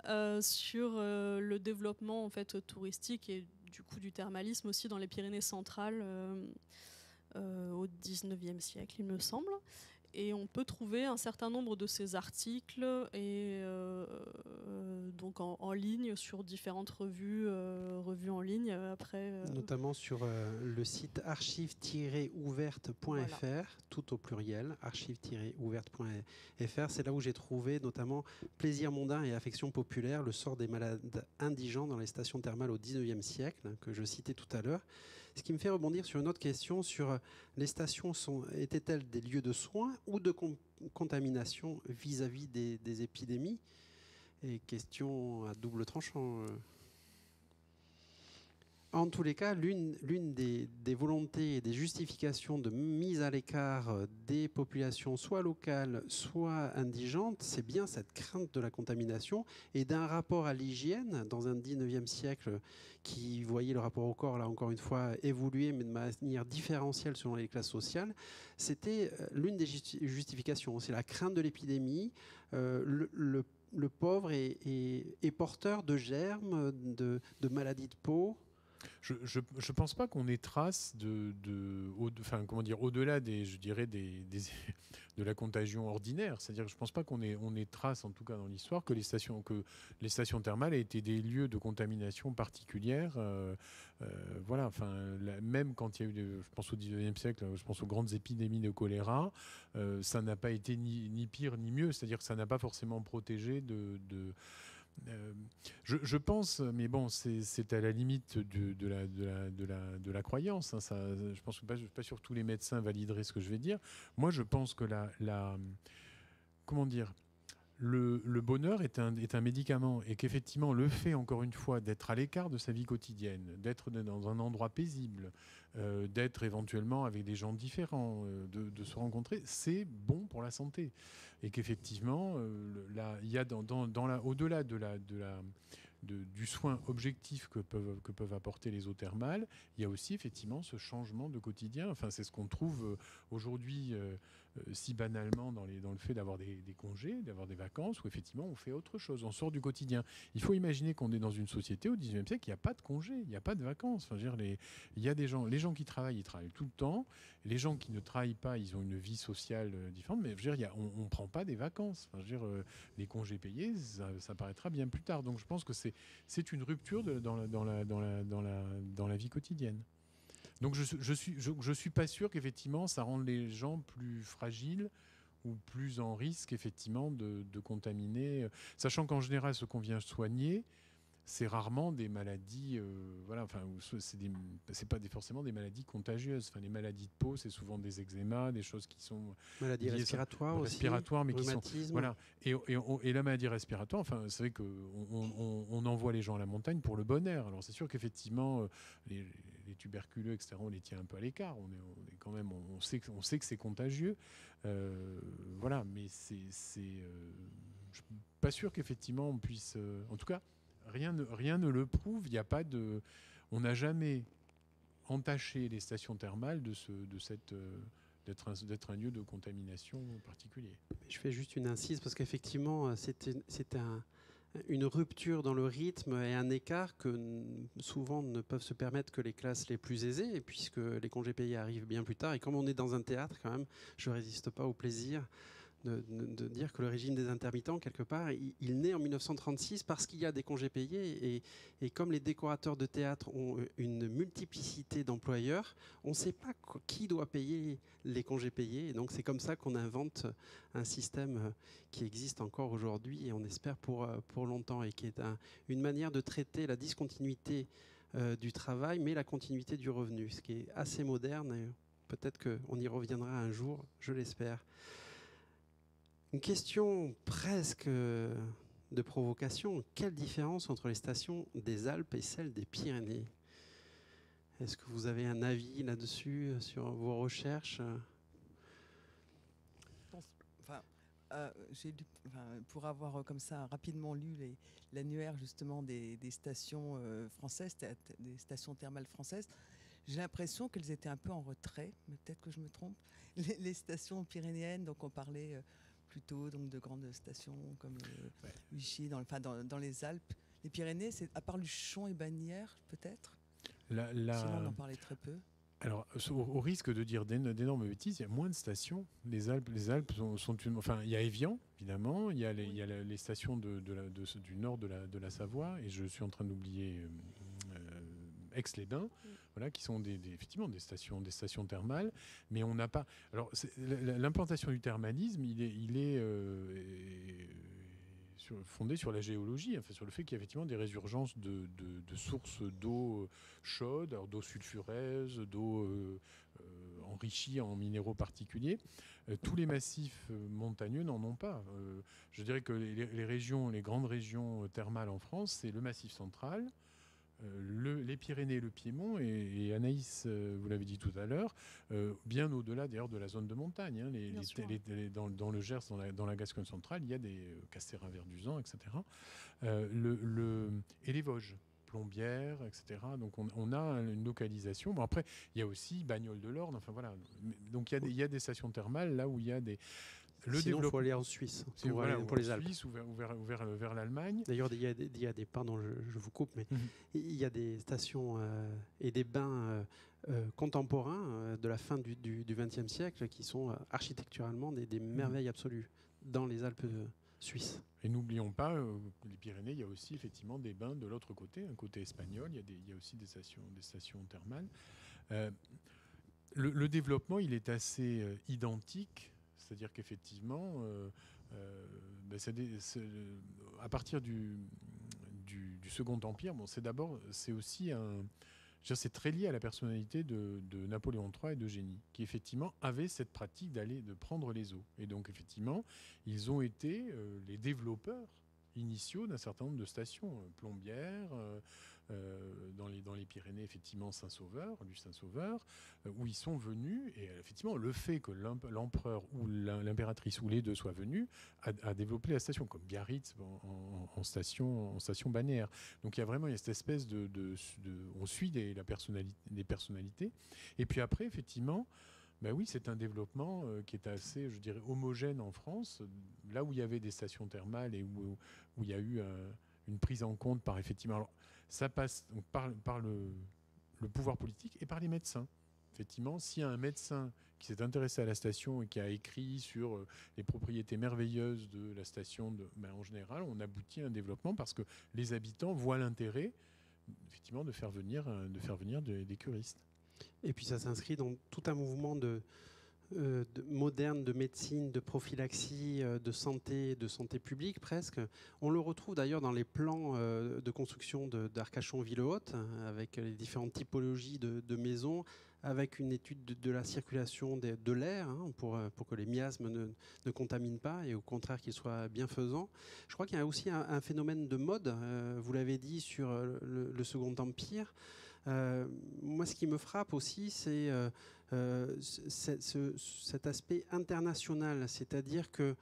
euh, sur euh, le développement en fait touristique et du coup du thermalisme aussi dans les Pyrénées centrales euh, au 19e siècle, il me semble et on peut trouver un certain nombre de ces articles et euh, euh, donc en, ligne sur différentes revues, euh, revues en ligne après.
Notamment sur le site archive-ouverte.fr, tout au pluriel, archive-ouverte.fr. C'est là où j'ai trouvé notamment Plaisir mondain et affection populaire, le sort des malades indigents dans les stations thermales au 19e siècle, que je citais tout à l'heure. Ce qui me fait rebondir sur une autre question sur euh, les stations étaient-elles des lieux de soins ou de contamination vis-à-vis des, épidémies? Et question à double tranchant. En tous les cas, l'une des, volontés et des justifications de mise à l'écart euh, des populations, soit locales, soit indigentes, c'est bien cette crainte de la contamination et d'un rapport à l'hygiène dans un 19e siècle qui voyait le rapport au corps, là encore une fois, évoluer, mais de manière différentielle selon les classes sociales. C'était euh, l'une des justifications. C'est la crainte de l'épidémie, euh, le, pauvre est, porteur de germes, de maladies de peau
je, je, pense pas qu'on ait trace de, de, enfin comment dire, au-delà des, je dirais des, de la contagion ordinaire. C'est-à-dire, je pense pas qu'on ait, on ait trace, en tout cas dans l'histoire, que les stations, que les stations thermales aient été des lieux de contamination particulière. Euh, euh, voilà, enfin, même quand il y a eu, je pense au 19e siècle, je pense aux grandes épidémies de choléra, euh, ça n'a pas été ni, pire ni mieux. C'est-à-dire que ça n'a pas forcément protégé de, de euh, je, pense, mais bon, c'est à la limite de, la, croyance. Hein, je pense que pas, pas sûr tous les médecins valideraient ce que je vais dire. Moi, je pense que la, la comment dire, le, bonheur est un, médicament et qu'effectivement le fait encore une fois d'être à l'écart de sa vie quotidienne, d'être dans un endroit paisible, euh, d'être éventuellement avec des gens différents, euh, de, se rencontrer, c'est bon pour la santé. Et qu'effectivement, euh, il y a dans, la, au-delà de la, du soin objectif que peuvent, que peuvent apporter les eaux thermales, il y a aussi effectivement ce changement de quotidien. Enfin, c'est ce qu'on trouve aujourd'hui si banalement dans, le fait d'avoir des, congés, d'avoir des vacances, où effectivement on fait autre chose, on sort du quotidien. Il faut imaginer qu'on est dans une société au 19e siècle, il n'y a pas de congés, il n'y a pas de vacances. Enfin, dire, les, il y a des gens, les gens qui travaillent, ils travaillent tout le temps. Les gens qui ne travaillent pas, ils ont une vie sociale euh, différente. Mais je dire, on ne prend pas des vacances. Enfin, dire, euh, les congés payés, ça, paraîtra bien plus tard. Donc je pense que c'est une rupture dans, la, dans, la, dans, la, dans, la, dans la vie quotidienne. Donc je, je suis je, suis pas sûr qu'effectivement ça rende les gens plus fragiles ou plus en risque effectivement de, de contaminer, sachant qu'en général ce qu'on vient soigner, c'est rarement des maladies, euh, voilà, enfin, c'est pas des, forcément des maladies contagieuses. Enfin, les maladies de peau, c'est souvent des eczémas, des choses qui sont
maladies respiratoires
respiratoires, mais qui sont voilà. Et, et, la maladie respiratoire, enfin, c'est vrai qu'on on, on, envoie les gens à la montagne pour le bon air. Alors c'est sûr qu'effectivement, euh, les, les, tuberculeux, etc., on les tient un peu à l'écart. On est, quand même, on, sait, que c'est contagieux, euh, voilà. Mais c'est, suis pas sûr qu'effectivement on puisse, en tout cas rien ne, le prouve. Il n'y a pas de, on n'a jamais entaché les stations thermales de, ce, de cette euh, d'être un, lieu de contamination particulier.
Je fais juste une incise parce qu'effectivement, euh, c'est un, une rupture dans le rythme et un écart que souvent ne peuvent se permettre que les classes les plus aisées, puisque les congés payés arrivent bien plus tard. Et comme on est dans un théâtre, quand même, je résiste pas au plaisir de, dire que le régime des intermittents, quelque part, il, naît en 1936 parce qu'il y a des congés payés. Et, comme les décorateurs de théâtre ont une multiplicité d'employeurs, on ne sait pas qui doit payer les congés payés. Et donc c'est comme ça qu'on invente un système qui existe encore aujourd'hui et on espère pour, pour longtemps et qui est une manière de traiter la discontinuité euh, du travail, mais la continuité du revenu, ce qui est assez moderne. Peut-être qu'on y reviendra un jour, je l'espère. Une question presque de provocation. Quelle différence entre les stations des Alpes et celles des Pyrénées? Est-ce que vous avez un avis là-dessus sur vos recherches?
Euh, pour avoir comme ça rapidement lu l'annuaire justement des, stations euh, françaises, des stations thermales françaises, j'ai l'impression qu'elles étaient un peu en retrait, peut-être que je me trompe. Les, stations pyrénéennes, donc on parlait euh, plutôt donc de grandes stations comme euh, Vichy, dans, enfin, dans, dans, les Alpes. Les Pyrénées, c'est à part Luchon et Bagnères, peut-être?
La,
Sinon, on en parlait très peu.
Alors, au, risque de dire d'énormes bêtises, il y a moins de stations. Les Alpes, les Alpes sont, une, enfin, il y a Evian, évidemment, il y a les, il y a les stations de, de, la, de, du nord de la, de la Savoie, et je suis en train d'oublier Aix-les-Bains voilà, qui sont des, effectivement des stations, des stations thermales, mais on n'a pas. Alors l'implantation du thermalisme, il est, il est euh, fondé sur la géologie, enfin, sur le fait qu'il y a effectivement des résurgences de, sources d'eau chaude, d'eau sulfureuse, d'eau euh, euh, enrichie en minéraux particuliers. tous les massifs montagneux n'en ont pas. je dirais que les, les, régions, les grandes régions thermales en France, c'est le massif central, euh, les Pyrénées, le Piémont, et, Anaïs, euh, vous l'avez dit tout à l'heure, euh, bien au-delà d'ailleurs de la zone de montagne. Hein, dans, le Gers, dans la, Gascogne centrale, il y a des Castéra verduzans, etc. Le, et les Vosges plombières, etc. Donc on, a une localisation. Bon après, il y a aussi Bagnoles de l'Orne. Enfin voilà. Donc il y, a des, il y a des stations thermales là où il y a des
Le Sinon, il faut aller en Suisse
pour, pour les Alpes. Suisse ou vers, vers, l'Allemagne.
D'ailleurs, il, il, y a des, pardon, je, vous coupe, mais mhm. il y a des stations et des bains contemporains de la fin du XXe siècle qui sont architecturalement des, des mhm. merveilles absolues dans les Alpes suisses.
Et n'oublions pas, euh, les Pyrénées, il y a aussi effectivement des bains de l'autre côté, un côté espagnol, il y a, des, il y a aussi des stations, des stations thermales. Euh, le, développement, il est assez euh, identique, c'est-à-dire qu'effectivement, ben, à partir du, Second Empire, bon, c'est d'abord, c'est aussi un, c'est très lié à la personnalité de, Napoléon III et d'Eugénie, qui effectivement avaient cette pratique d'aller de prendre les eaux. Et donc effectivement, ils ont été euh, les développeurs initiaux d'un certain nombre de stations, euh, plombières, euh, euh, dans, les, dans les Pyrénées, effectivement, Saint-Sauveur, du Saint-Sauveur, où ils sont venus. Et effectivement, le fait que l'empereur ou l'impératrice ou les deux soient venus a, développé la station, comme Biarritz en, station, en station balnéaire. Donc il y a vraiment cette espèce de, on suit des, la personnalité, des personnalités. Et puis après, effectivement, ben oui, c'est un développement qui est assez, je dirais, homogène en France. Là où il y avait des stations thermales et où, où il y a eu une prise en compte par effectivement. Ça passe par, le, pouvoir politique et par les médecins. Effectivement, s'il y a un médecin qui s'est intéressé à la station et qui a écrit sur euh, les propriétés merveilleuses de la station, ben, en général, on aboutit à un développement parce que les habitants voient l'intérêt, effectivement, de faire venir, euh, de faire venir des curistes.
Et puis ça s'inscrit dans tout un mouvement de, euh, de, moderne de médecine, de prophylaxie, euh, de santé, de santé publique presque. On le retrouve d'ailleurs dans les plans euh, de construction d'Arcachon-Ville-Haute, hein, avec les différentes typologies de, maisons, avec une étude de, la circulation de, l'air hein, pour, pour, que les miasmes ne, contaminent pas et au contraire qu'ils soient bienfaisants. Je crois qu'il y a aussi un, phénomène de mode, vous l'avez dit, sur le, Second Empire. moi, ce qui me frappe aussi, c'est euh, cet aspect international, c'est-à-dire que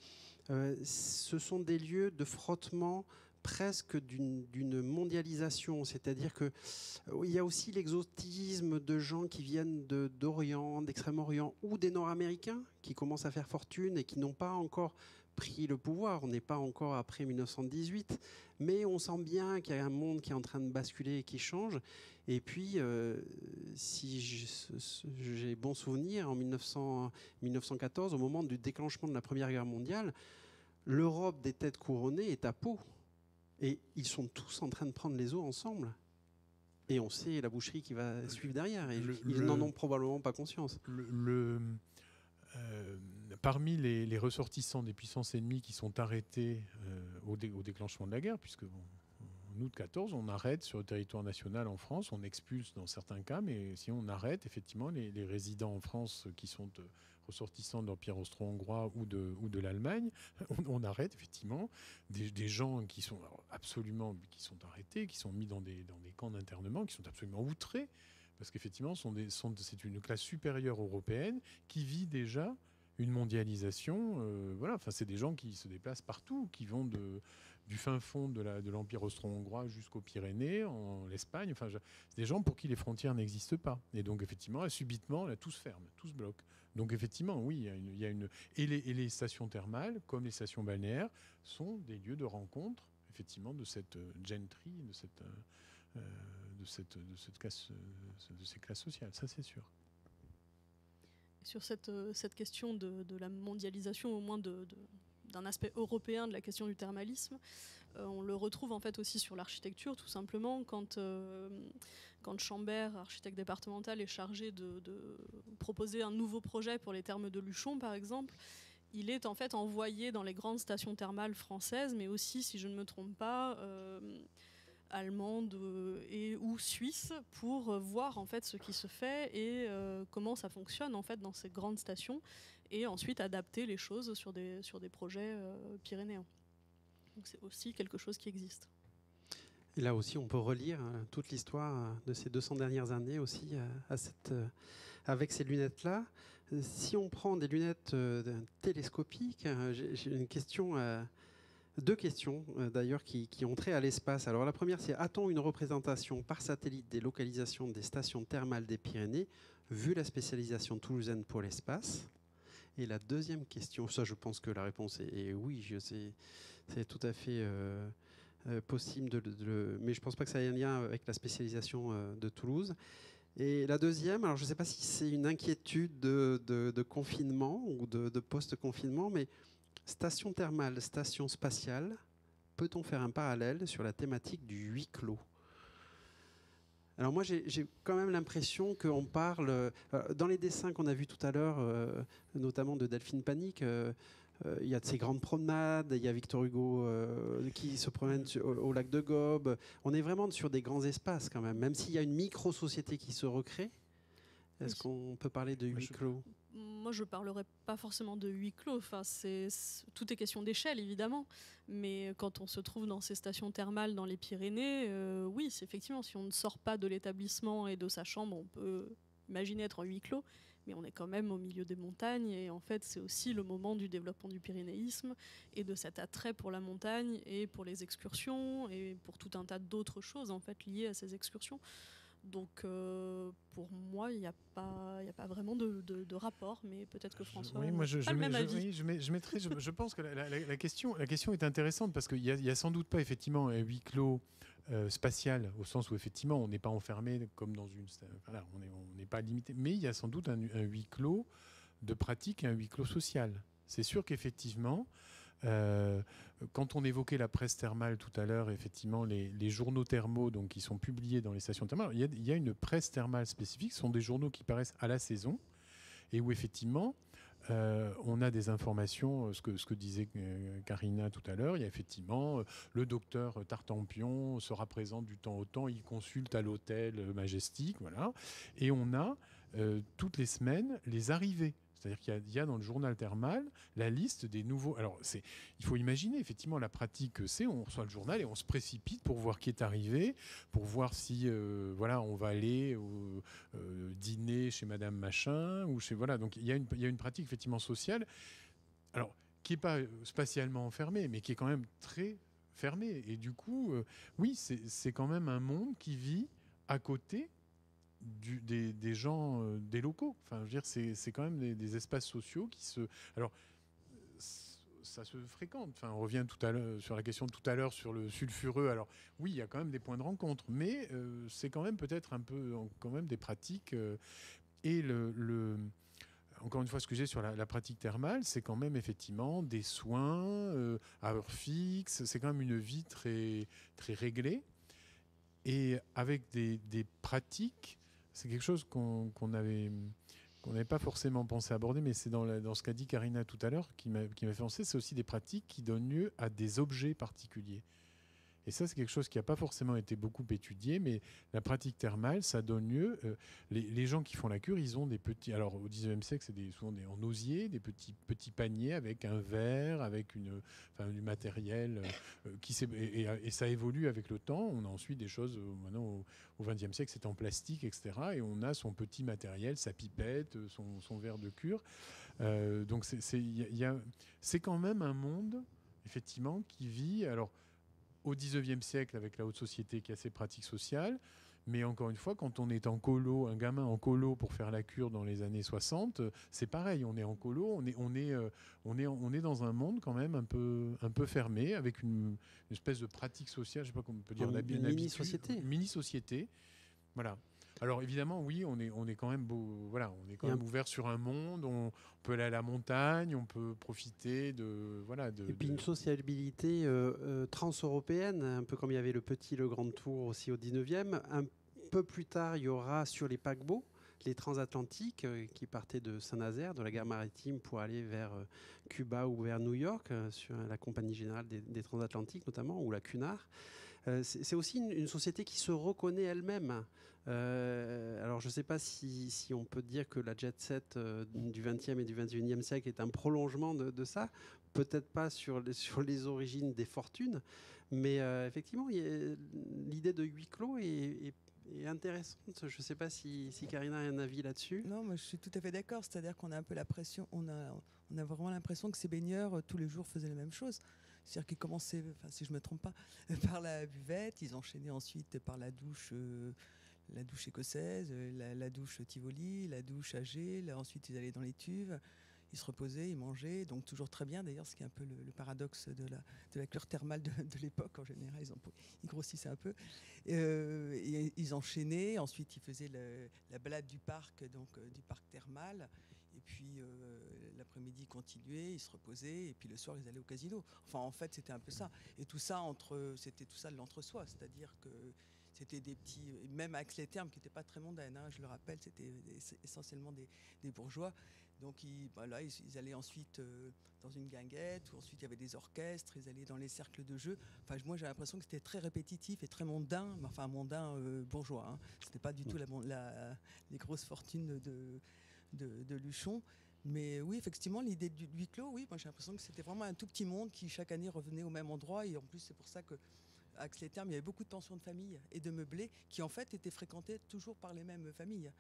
euh, ce sont des lieux de frottement presque d'une mondialisation, c'est-à-dire que euh, il y a aussi l'exotisme de gens qui viennent d'Orient, d'Extrême-Orient ou des Nord-Américains qui commencent à faire fortune et qui n'ont pas encore pris le pouvoir. On n'est pas encore après 1918, mais on sent bien qu'il y a un monde qui est en train de basculer et qui change. Et puis, euh, si j'ai bon souvenir, en 1914, au moment du déclenchement de la Première Guerre mondiale, l'Europe des têtes couronnées est à Pau. Et ils sont tous en train de prendre les eaux ensemble. Et on sait la boucherie qui va suivre derrière. Et ils n'en ont probablement pas conscience.
Le, euh, parmi les, ressortissants des puissances ennemies qui sont arrêtés euh, au, déclenchement de la guerre, puisque en août 14, on arrête sur le territoire national en France, on expulse dans certains cas, mais si on arrête effectivement les, résidents en France qui sont euh, ressortissants de l'Empire austro-hongrois ou de, l'Allemagne, on, arrête effectivement des, gens qui sont absolument qui sont arrêtés, qui sont mis dans des, dans des camps d'internement, qui sont absolument outrés, parce qu'effectivement c'est une classe supérieure européenne qui vit déjà une mondialisation. Euh, voilà, enfin, c'est des gens qui se déplacent partout, qui vont de, du fin fond de l'Empire de austro-hongrois jusqu'aux Pyrénées, en l'Espagne. Enfin, c'est des gens pour qui les frontières n'existent pas. Et donc, effectivement, subitement, tout se ferme, tout se bloque. Donc, effectivement, oui, il y a une. Et, les, stations thermales, comme les stations balnéaires, sont des lieux de rencontre, effectivement, de cette euh, gentry, de cette. Euh, de, cette, de, cette classe, de ces classes sociales, ça c'est sûr
sur cette, euh, cette question de, la mondialisation, au moins d'un aspect européen de la question du thermalisme. Euh, on le retrouve en fait aussi sur l'architecture, tout simplement, quand, euh, quand Chambert, architecte départemental, est chargé de, proposer un nouveau projet pour les thermes de Luchon, par exemple. Il est en fait envoyé dans les grandes stations thermales françaises, mais aussi, si je ne me trompe pas, allemande euh, et ou suisse pour euh, voir en fait ce qui se fait et euh, comment ça fonctionne en fait dans ces grandes stations et ensuite adapter les choses sur des, sur des projets pyrénéens. Donc c'est aussi quelque chose qui existe.
Là aussi, on peut relire toute l'histoire de ces 200 dernières années aussi à cette, avec ces lunettes-là. Si on prend des lunettes télescopiques, j'ai une question deux questions euh, d'ailleurs qui, ont trait à l'espace. Alors la première, c'est a-t-on une représentation par satellite des localisations des stations thermales des Pyrénées, vu la spécialisation toulousaine pour l'espace? Et la deuxième question, ça je pense que la réponse est, oui, je sais, c'est tout à fait euh, euh, possible, mais je pense pas que ça ait un lien avec la spécialisation euh, de Toulouse. Et la deuxième, alors je ne sais pas si c'est une inquiétude de, confinement ou de post-confinement, mais station thermale, station spatiale, peut-on faire un parallèle sur la thématique du huis clos? Alors moi, j'ai quand même l'impression qu'on parle, euh, dans les dessins qu'on a vus tout à l'heure, euh, notamment de Delphine Panique, euh, il y a de ces grandes promenades, il y a Victor Hugo qui se promène au, lac de Gobe. On est vraiment sur des grands espaces quand même, même s'il y a une micro-société qui se recrée. Est-ce qu'on peut parler de huis clos?
Moi, je ne parlerai pas forcément de huis clos. Enfin, c'est, tout est question d'échelle, évidemment. Mais quand on se trouve dans ces stations thermales dans les Pyrénées, euh, oui, effectivement, si on ne sort pas de l'établissement et de sa chambre, on peut imaginer être en huis clos. Mais on est quand même au milieu des montagnes. Et en fait, c'est aussi le moment du développement du pyrénéisme et de cet attrait pour la montagne et pour les excursions et pour tout un tas d'autres choses en fait liées à ces excursions. Donc euh, pour moi, il n'y a, pas, a pas vraiment de, rapport, mais peut-être que François.
Oui, moi je, je, je, mettrai, je, pense que la, question, la question est intéressante parce qu'il n'y a, sans doute pas effectivement un huis clos euh, spatial, au sens où effectivement on n'est pas enfermé comme dans une. Voilà, on n'est pas limité, mais il y a sans doute un, un huis clos de pratique et un huis clos social. C'est sûr qu'effectivement, euh, quand on évoquait la presse thermale tout à l'heure, effectivement, les, journaux thermaux donc, qui sont publiés dans les stations thermales, il y, a, une presse thermale spécifique, ce sont des journaux qui paraissent à la saison et où effectivement euh, on a des informations, ce que, ce que disait euh, Karina tout à l'heure, il y a effectivement le docteur Tartampion sera présent du temps au temps, il consulte à l'hôtel Majestic, voilà, et on a toutes les semaines les arrivées c'est-à-dire qu'il y, a dans le journal thermal la liste des nouveaux. Alors, il faut imaginer effectivement la pratique que c'est. On reçoit le journal et on se précipite pour voir qui est arrivé, pour voir si euh, voilà, on va aller euh, dîner chez Madame Machin ou chez voilà. Donc il y, a une, il y a une pratique effectivement sociale. Alors, qui n'est pas spatialement enfermée, mais qui est quand même très fermée. Et du coup, euh, oui, c'est quand même un monde qui vit à côté des, gens, euh, des locaux. Enfin, je veux dire, c'est quand même des, espaces sociaux qui se. Alors, ça se fréquente. Enfin, on revient tout à sur la question de tout à l'heure sur le sulfureux. Alors, oui, il y a quand même des points de rencontre, mais euh, c'est quand même peut-être un peu, quand même des pratiques. Euh, et le, encore une fois, ce que j'ai sur la, pratique thermale, c'est quand même effectivement des soins à heure fixe. C'est quand même une vie très, très réglée et avec des pratiques c'est quelque chose qu'on avait qu'on n'avait pas forcément pensé aborder, mais c'est dans, dans, ce qu'a dit Karina tout à l'heure qui m'a fait penser, c'est aussi des pratiques qui donnent lieu à des objets particuliers. Et ça, c'est quelque chose qui n'a pas forcément été beaucoup étudié, mais la pratique thermale, ça donne lieu. Euh, les, gens qui font la cure, ils ont des petits. Alors, au 19e siècle, c'est souvent des, en osier, des petits, paniers avec un verre, avec une, enfin, du matériel. Euh, qui et, et, ça évolue avec le temps. On a ensuite des choses, euh, maintenant, au, 20e siècle, c'est en plastique, etc. Et on a son petit matériel, sa pipette, son, verre de cure. donc, c'est quand même un monde, effectivement, qui vit. Alors, au 19e siècle avec la haute société qui a ses pratiques sociales. Mais encore une fois, quand on est en colo, un gamin en colo pour faire la cure dans les années 60, c'est pareil. On est en colo, on est, on est, euh, on est, on est dans un monde quand même un peu, un peu fermé, avec une, espèce de pratique sociale, je sais pas comment on peut dire,
une mini-société.
Mini-société. Voilà. Alors évidemment, oui, on est, on est quand même beau, voilà, on est quand même ouvert sur un monde. On, peut aller à la montagne, on peut profiter de, voilà. De,
et puis une sociabilité euh, euh, transeuropéenne, un peu comme il y avait le petit, le grand tour aussi au 19e. Un peu plus tard, il y aura sur les paquebots les transatlantiques euh, qui partaient de Saint-Nazaire, de la gare maritime, pour aller vers Cuba ou vers New York, sur la Compagnie Générale des, des Transatlantiques notamment, ou la CUNAR. C'est aussi une, société qui se reconnaît elle-même. Euh, alors je ne sais pas si, on peut dire que la jet set euh, du 20e et du 21e siècle est un prolongement de, ça. Peut-être pas sur les, origines des fortunes, mais euh, effectivement, l'idée de huis clos est, intéressante. Je ne sais pas si, si, Karina a un avis là-dessus.
Non, moi je suis tout à fait d'accord. C'est-à-dire qu'on a un peu la pression, on a vraiment l'impression que ces baigneurs tous les jours faisaient la même chose. C'est-à-dire qu'ils commençaient, enfin, si je ne me trompe pas, par la buvette, ils enchaînaient ensuite par la douche la douche écossaise, euh, la, douche Tivoli, la douche âgée. Ensuite, ils allaient dans les tubes. ils se reposaient, ils mangeaient, donc toujours très bien d'ailleurs, ce qui est un peu le, paradoxe de la, de la cure thermale de, l'époque. En général, ils, grossissaient un peu. et ils enchaînaient, ensuite ils faisaient la balade du parc, donc du parc thermal. Et puis l'après-midi, ils continuaient, ils se reposaient, et puis le soir, ils allaient au casino. Enfin, en fait, c'était un peu ça. Et tout ça, entre, c'était tout ça de l'entre-soi, c'est-à-dire que c'était des petits, même avec les termes qui n'étaient pas très mondaines, hein, je le rappelle, c'était essentiellement des, bourgeois. Donc ils, bah ils, allaient ensuite euh, dans une guinguette, ou ensuite il y avait des orchestres, ils allaient dans les cercles de jeu. Enfin, moi j'ai l'impression que c'était très répétitif et très mondain, enfin mondain euh, bourgeois. Hein. C'était pas du tout la, les grosses fortunes de, de, de Luchon. Mais oui, effectivement, l'idée du huis clos, oui, moi j'ai l'impression que c'était vraiment un tout petit monde qui chaque année revenait au même endroit. Et en plus, c'est pour ça que les termes, il y avait beaucoup de pensions de famille et de meublés qui en fait étaient fréquentés toujours par les mêmes familles.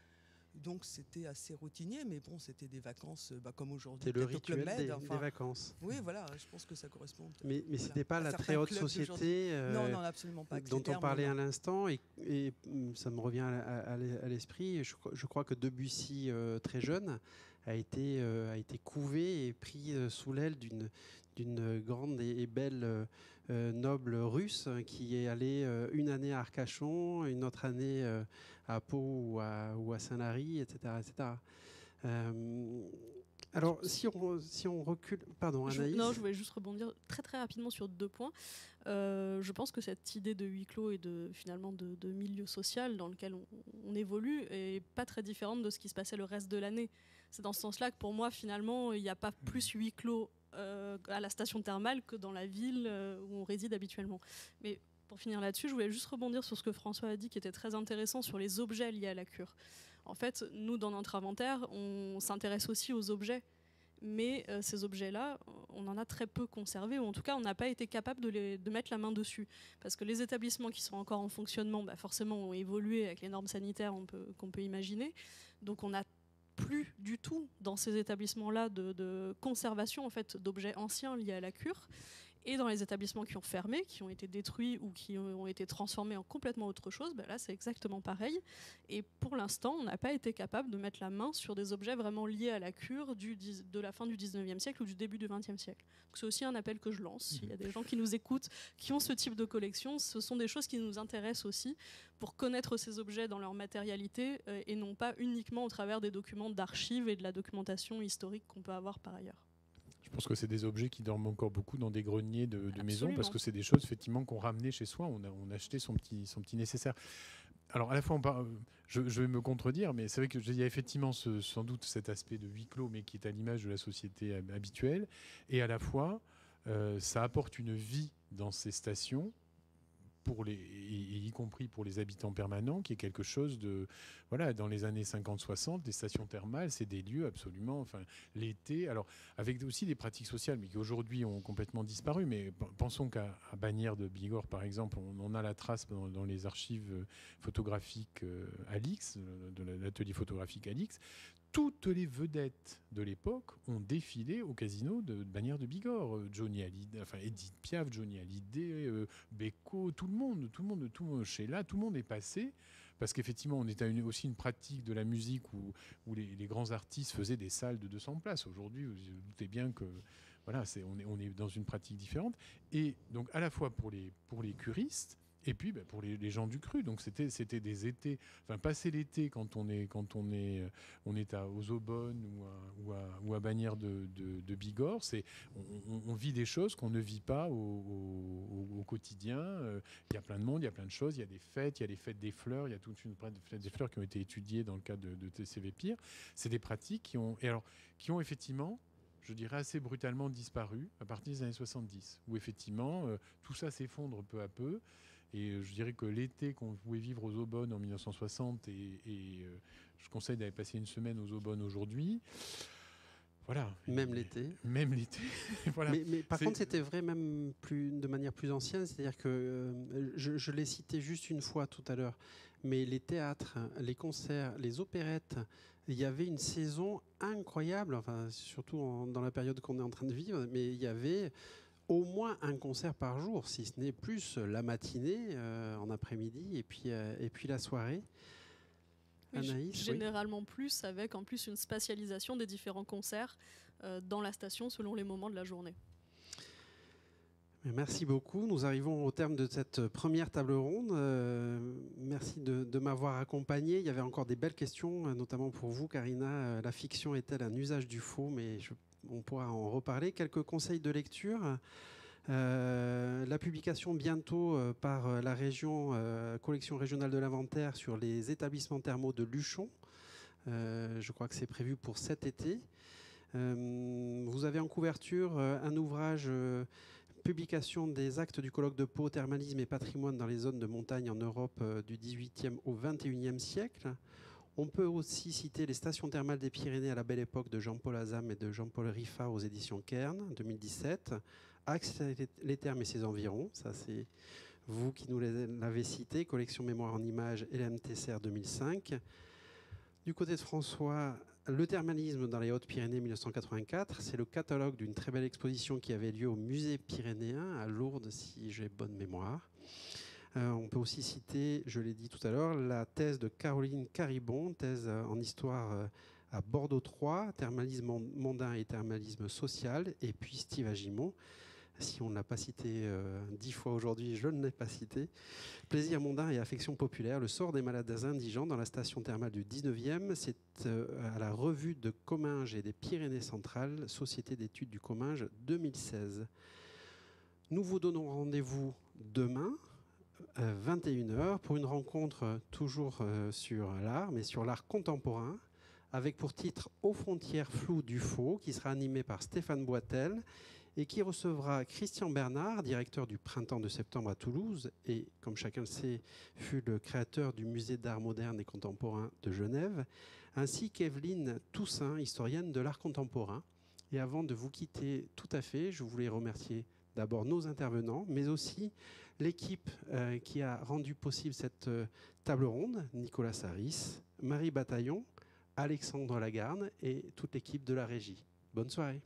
Donc c'était assez routinier, mais bon, c'était des vacances bah, comme aujourd'hui.
C'était le rituel des, vacances.
Oui, voilà, je pense que ça correspond.
Mais, mais ce n'était pas la très haute société
non, non, absolument pas.
dont on parlait à l'instant, et, hum, ça me revient à, l'esprit. Je, crois que Debussy, euh, très jeune, a été, euh, a été couvé et pris euh, sous l'aile d'une d'une grande et, belle noble russe qui est allée une année à Arcachon, une autre année à Pau ou à, ou à Saint-Lary, etc. etc. alors, si on, si on recule. Pardon, Anaïs.
non, je voulais juste rebondir très très rapidement sur deux points. je pense que cette idée de huis clos et de, finalement de, de milieu social dans lequel on, on, évolue est pas très différente de ce qui se passait le reste de l'année. C'est dans ce sens-là que pour moi, finalement, il n'y a pas plus huis clos euh, à la station thermale que dans la ville euh, où on réside habituellement. Mais pour finir là-dessus, je voulais juste rebondir sur ce que François a dit qui était très intéressant sur les objets liés à la cure. En fait, nous, dans notre inventaire, on s'intéresse aussi aux objets. Mais euh, ces objets-là, on en a très peu conservés, ou en tout cas, on n'a pas été capable de, les, mettre la main dessus. Parce que les établissements qui sont encore en fonctionnement, bah forcément, ont évolué avec les normes sanitaires qu'on peut imaginer. Donc on a plus du tout dans ces établissements-là de, conservation en fait d'objets anciens liés à la cure et dans les établissements qui ont fermé, qui ont été détruits ou qui ont été transformés en complètement autre chose, ben là c'est exactement pareil. Et pour l'instant, on n'a pas été capable de mettre la main sur des objets vraiment liés à la cure du, de la fin du 19e siècle ou du début du 20e siècle. C'est aussi un appel que je lance. S'il y a des gens qui nous écoutent, qui ont ce type de collection, ce sont des choses qui nous intéressent aussi pour connaître ces objets dans leur matérialité euh, et non pas uniquement au travers des documents d'archives et de la documentation historique qu'on peut avoir par ailleurs.
Je pense que c'est des objets qui dorment encore beaucoup dans des greniers de, maisons parce que c'est des choses effectivement qu'on ramenait chez soi. On a, on acheté son petit, son petit nécessaire. Alors à la fois, on je, vais me contredire, mais c'est vrai qu'il y a effectivement sans doute cet aspect de huis clos, mais qui est à l'image de la société habituelle. Et à la fois, euh, ça apporte une vie dans ces stations pour les, y compris pour les habitants permanents, qui est quelque chose de, voilà, dans les années 50-60, des stations thermales, c'est des lieux absolument, enfin, l'été, alors avec aussi des pratiques sociales, mais qui aujourd'hui ont complètement disparu. Mais pensons qu'à Bagnères de Bigorre, par exemple, on, a la trace dans, les archives photographiques euh, Alix, de l'atelier photographique Alix, toutes les vedettes de l'époque ont défilé au casino de, Bagnères de Bigorre. Euh, Johnny Hallyday, enfin Edith Piaf, Johnny Hallyday, euh, Beko, tout le monde, tout le monde, tout le monde chez là, tout le monde est passé. Parce qu'effectivement, on était aussi une pratique de la musique où, les, grands artistes faisaient des salles de 200 places. Aujourd'hui, vous, vous doutez bien que voilà, c'est on, est, on est dans une pratique différente. Et donc, à la fois pour les, pour les curistes, et puis bah, pour les, gens du cru, donc c'était c'était des étés, enfin passer l'été quand on est quand on est euh, on est à aux Aubonnes ou à, ou Bagnères de, de, Bigorre, c'est on, vit des choses qu'on ne vit pas au, quotidien. Euh, il y a plein de monde, il y a plein de choses, il y a des fêtes, il y a les fêtes des fleurs, il y a toute une fête des fleurs qui ont été étudiées dans le cadre de, TCV Pire. C'est des pratiques qui ont alors qui ont effectivement je dirais, assez brutalement disparu à partir des années 70, où effectivement euh, tout ça s'effondre peu à peu. Et euh, je dirais que l'été qu'on pouvait vivre aux Aubonnes en 1960, et, euh, je conseille d'aller passer une semaine aux Aubonnes aujourd'hui. Voilà.
Même l'été.
Même l'été.
voilà. mais, par contre, c'était vrai même plus, de manière plus ancienne. C'est-à-dire que euh, je, je l'ai cité juste une fois tout à l'heure. Mais les théâtres, les concerts, les opérettes, il y avait une saison incroyable, enfin, surtout dans la période qu'on est en train de vivre, mais il y avait au moins un concert par jour, si ce n'est plus la matinée, euh, en après-midi, et puis, euh, et puis la soirée.
Anaïs, généralement plus, avec en plus une spatialisation des différents concerts dans la station selon les moments de la journée.
Merci beaucoup. Nous arrivons au terme de cette première table ronde. merci de, m'avoir accompagné. Il y avait encore des belles questions, notamment pour vous, Karina. La fiction est-elle un usage du faux? Mais on pourra en reparler. Quelques conseils de lecture. Euh, la publication bientôt euh, par euh, la région, collection régionale de l'inventaire sur les établissements thermaux de Luchon. je crois que c'est prévu pour cet été. vous avez en couverture un ouvrage publication des actes du colloque de Pau, thermalisme et patrimoine dans les zones de montagne en Europe du 18e au 21e siècle. On peut aussi citer les stations thermales des Pyrénées à la belle époque de Jean-Paul Azam et de Jean-Paul Riffa aux éditions Kern, 2017. Axe les termes et ses environs, ça c'est vous qui nous l'avez cité, collection mémoire en images LMTCR 2005. Du côté de François, le thermalisme dans les Hautes-Pyrénées 1984, c'est le catalogue d'une très belle exposition qui avait lieu au musée pyrénéen à Lourdes, si j'ai bonne mémoire. Euh, on peut aussi citer, je l'ai dit tout à l'heure, la thèse de Caroline Caribon, thèse en histoire euh, à Bordeaux 3, thermalisme mondain et thermalisme social, et puis Steve Agimon, si on ne l'a pas cité euh, dix fois aujourd'hui, je ne l'ai pas cité. Plaisir mondain et affection populaire, le sort des malades indigents dans la station thermale du 19e. C'est euh, à la revue de Comminges et des Pyrénées centrales, Société d'études du Comminges 2016. Nous vous donnons rendez-vous demain, 21h, euh, pour une rencontre toujours sur l'art, mais sur l'art contemporain, avec pour titre Aux frontières floues du faux, qui sera animé par Stéphane Boitel et qui recevra Christian Bernard, directeur du Printemps de septembre à Toulouse, et comme chacun le sait, fut le créateur du Musée d'art moderne et contemporain de Genève, ainsi qu'Evelyne Toussaint, historienne de l'art contemporain. Et avant de vous quitter tout à fait, je voulais remercier d'abord nos intervenants, mais aussi l'équipe euh, qui a rendu possible cette euh, table ronde, Nicolas Saris, Marie Bataillon, Alexandre Lagarne et toute l'équipe de la régie. Bonne soirée.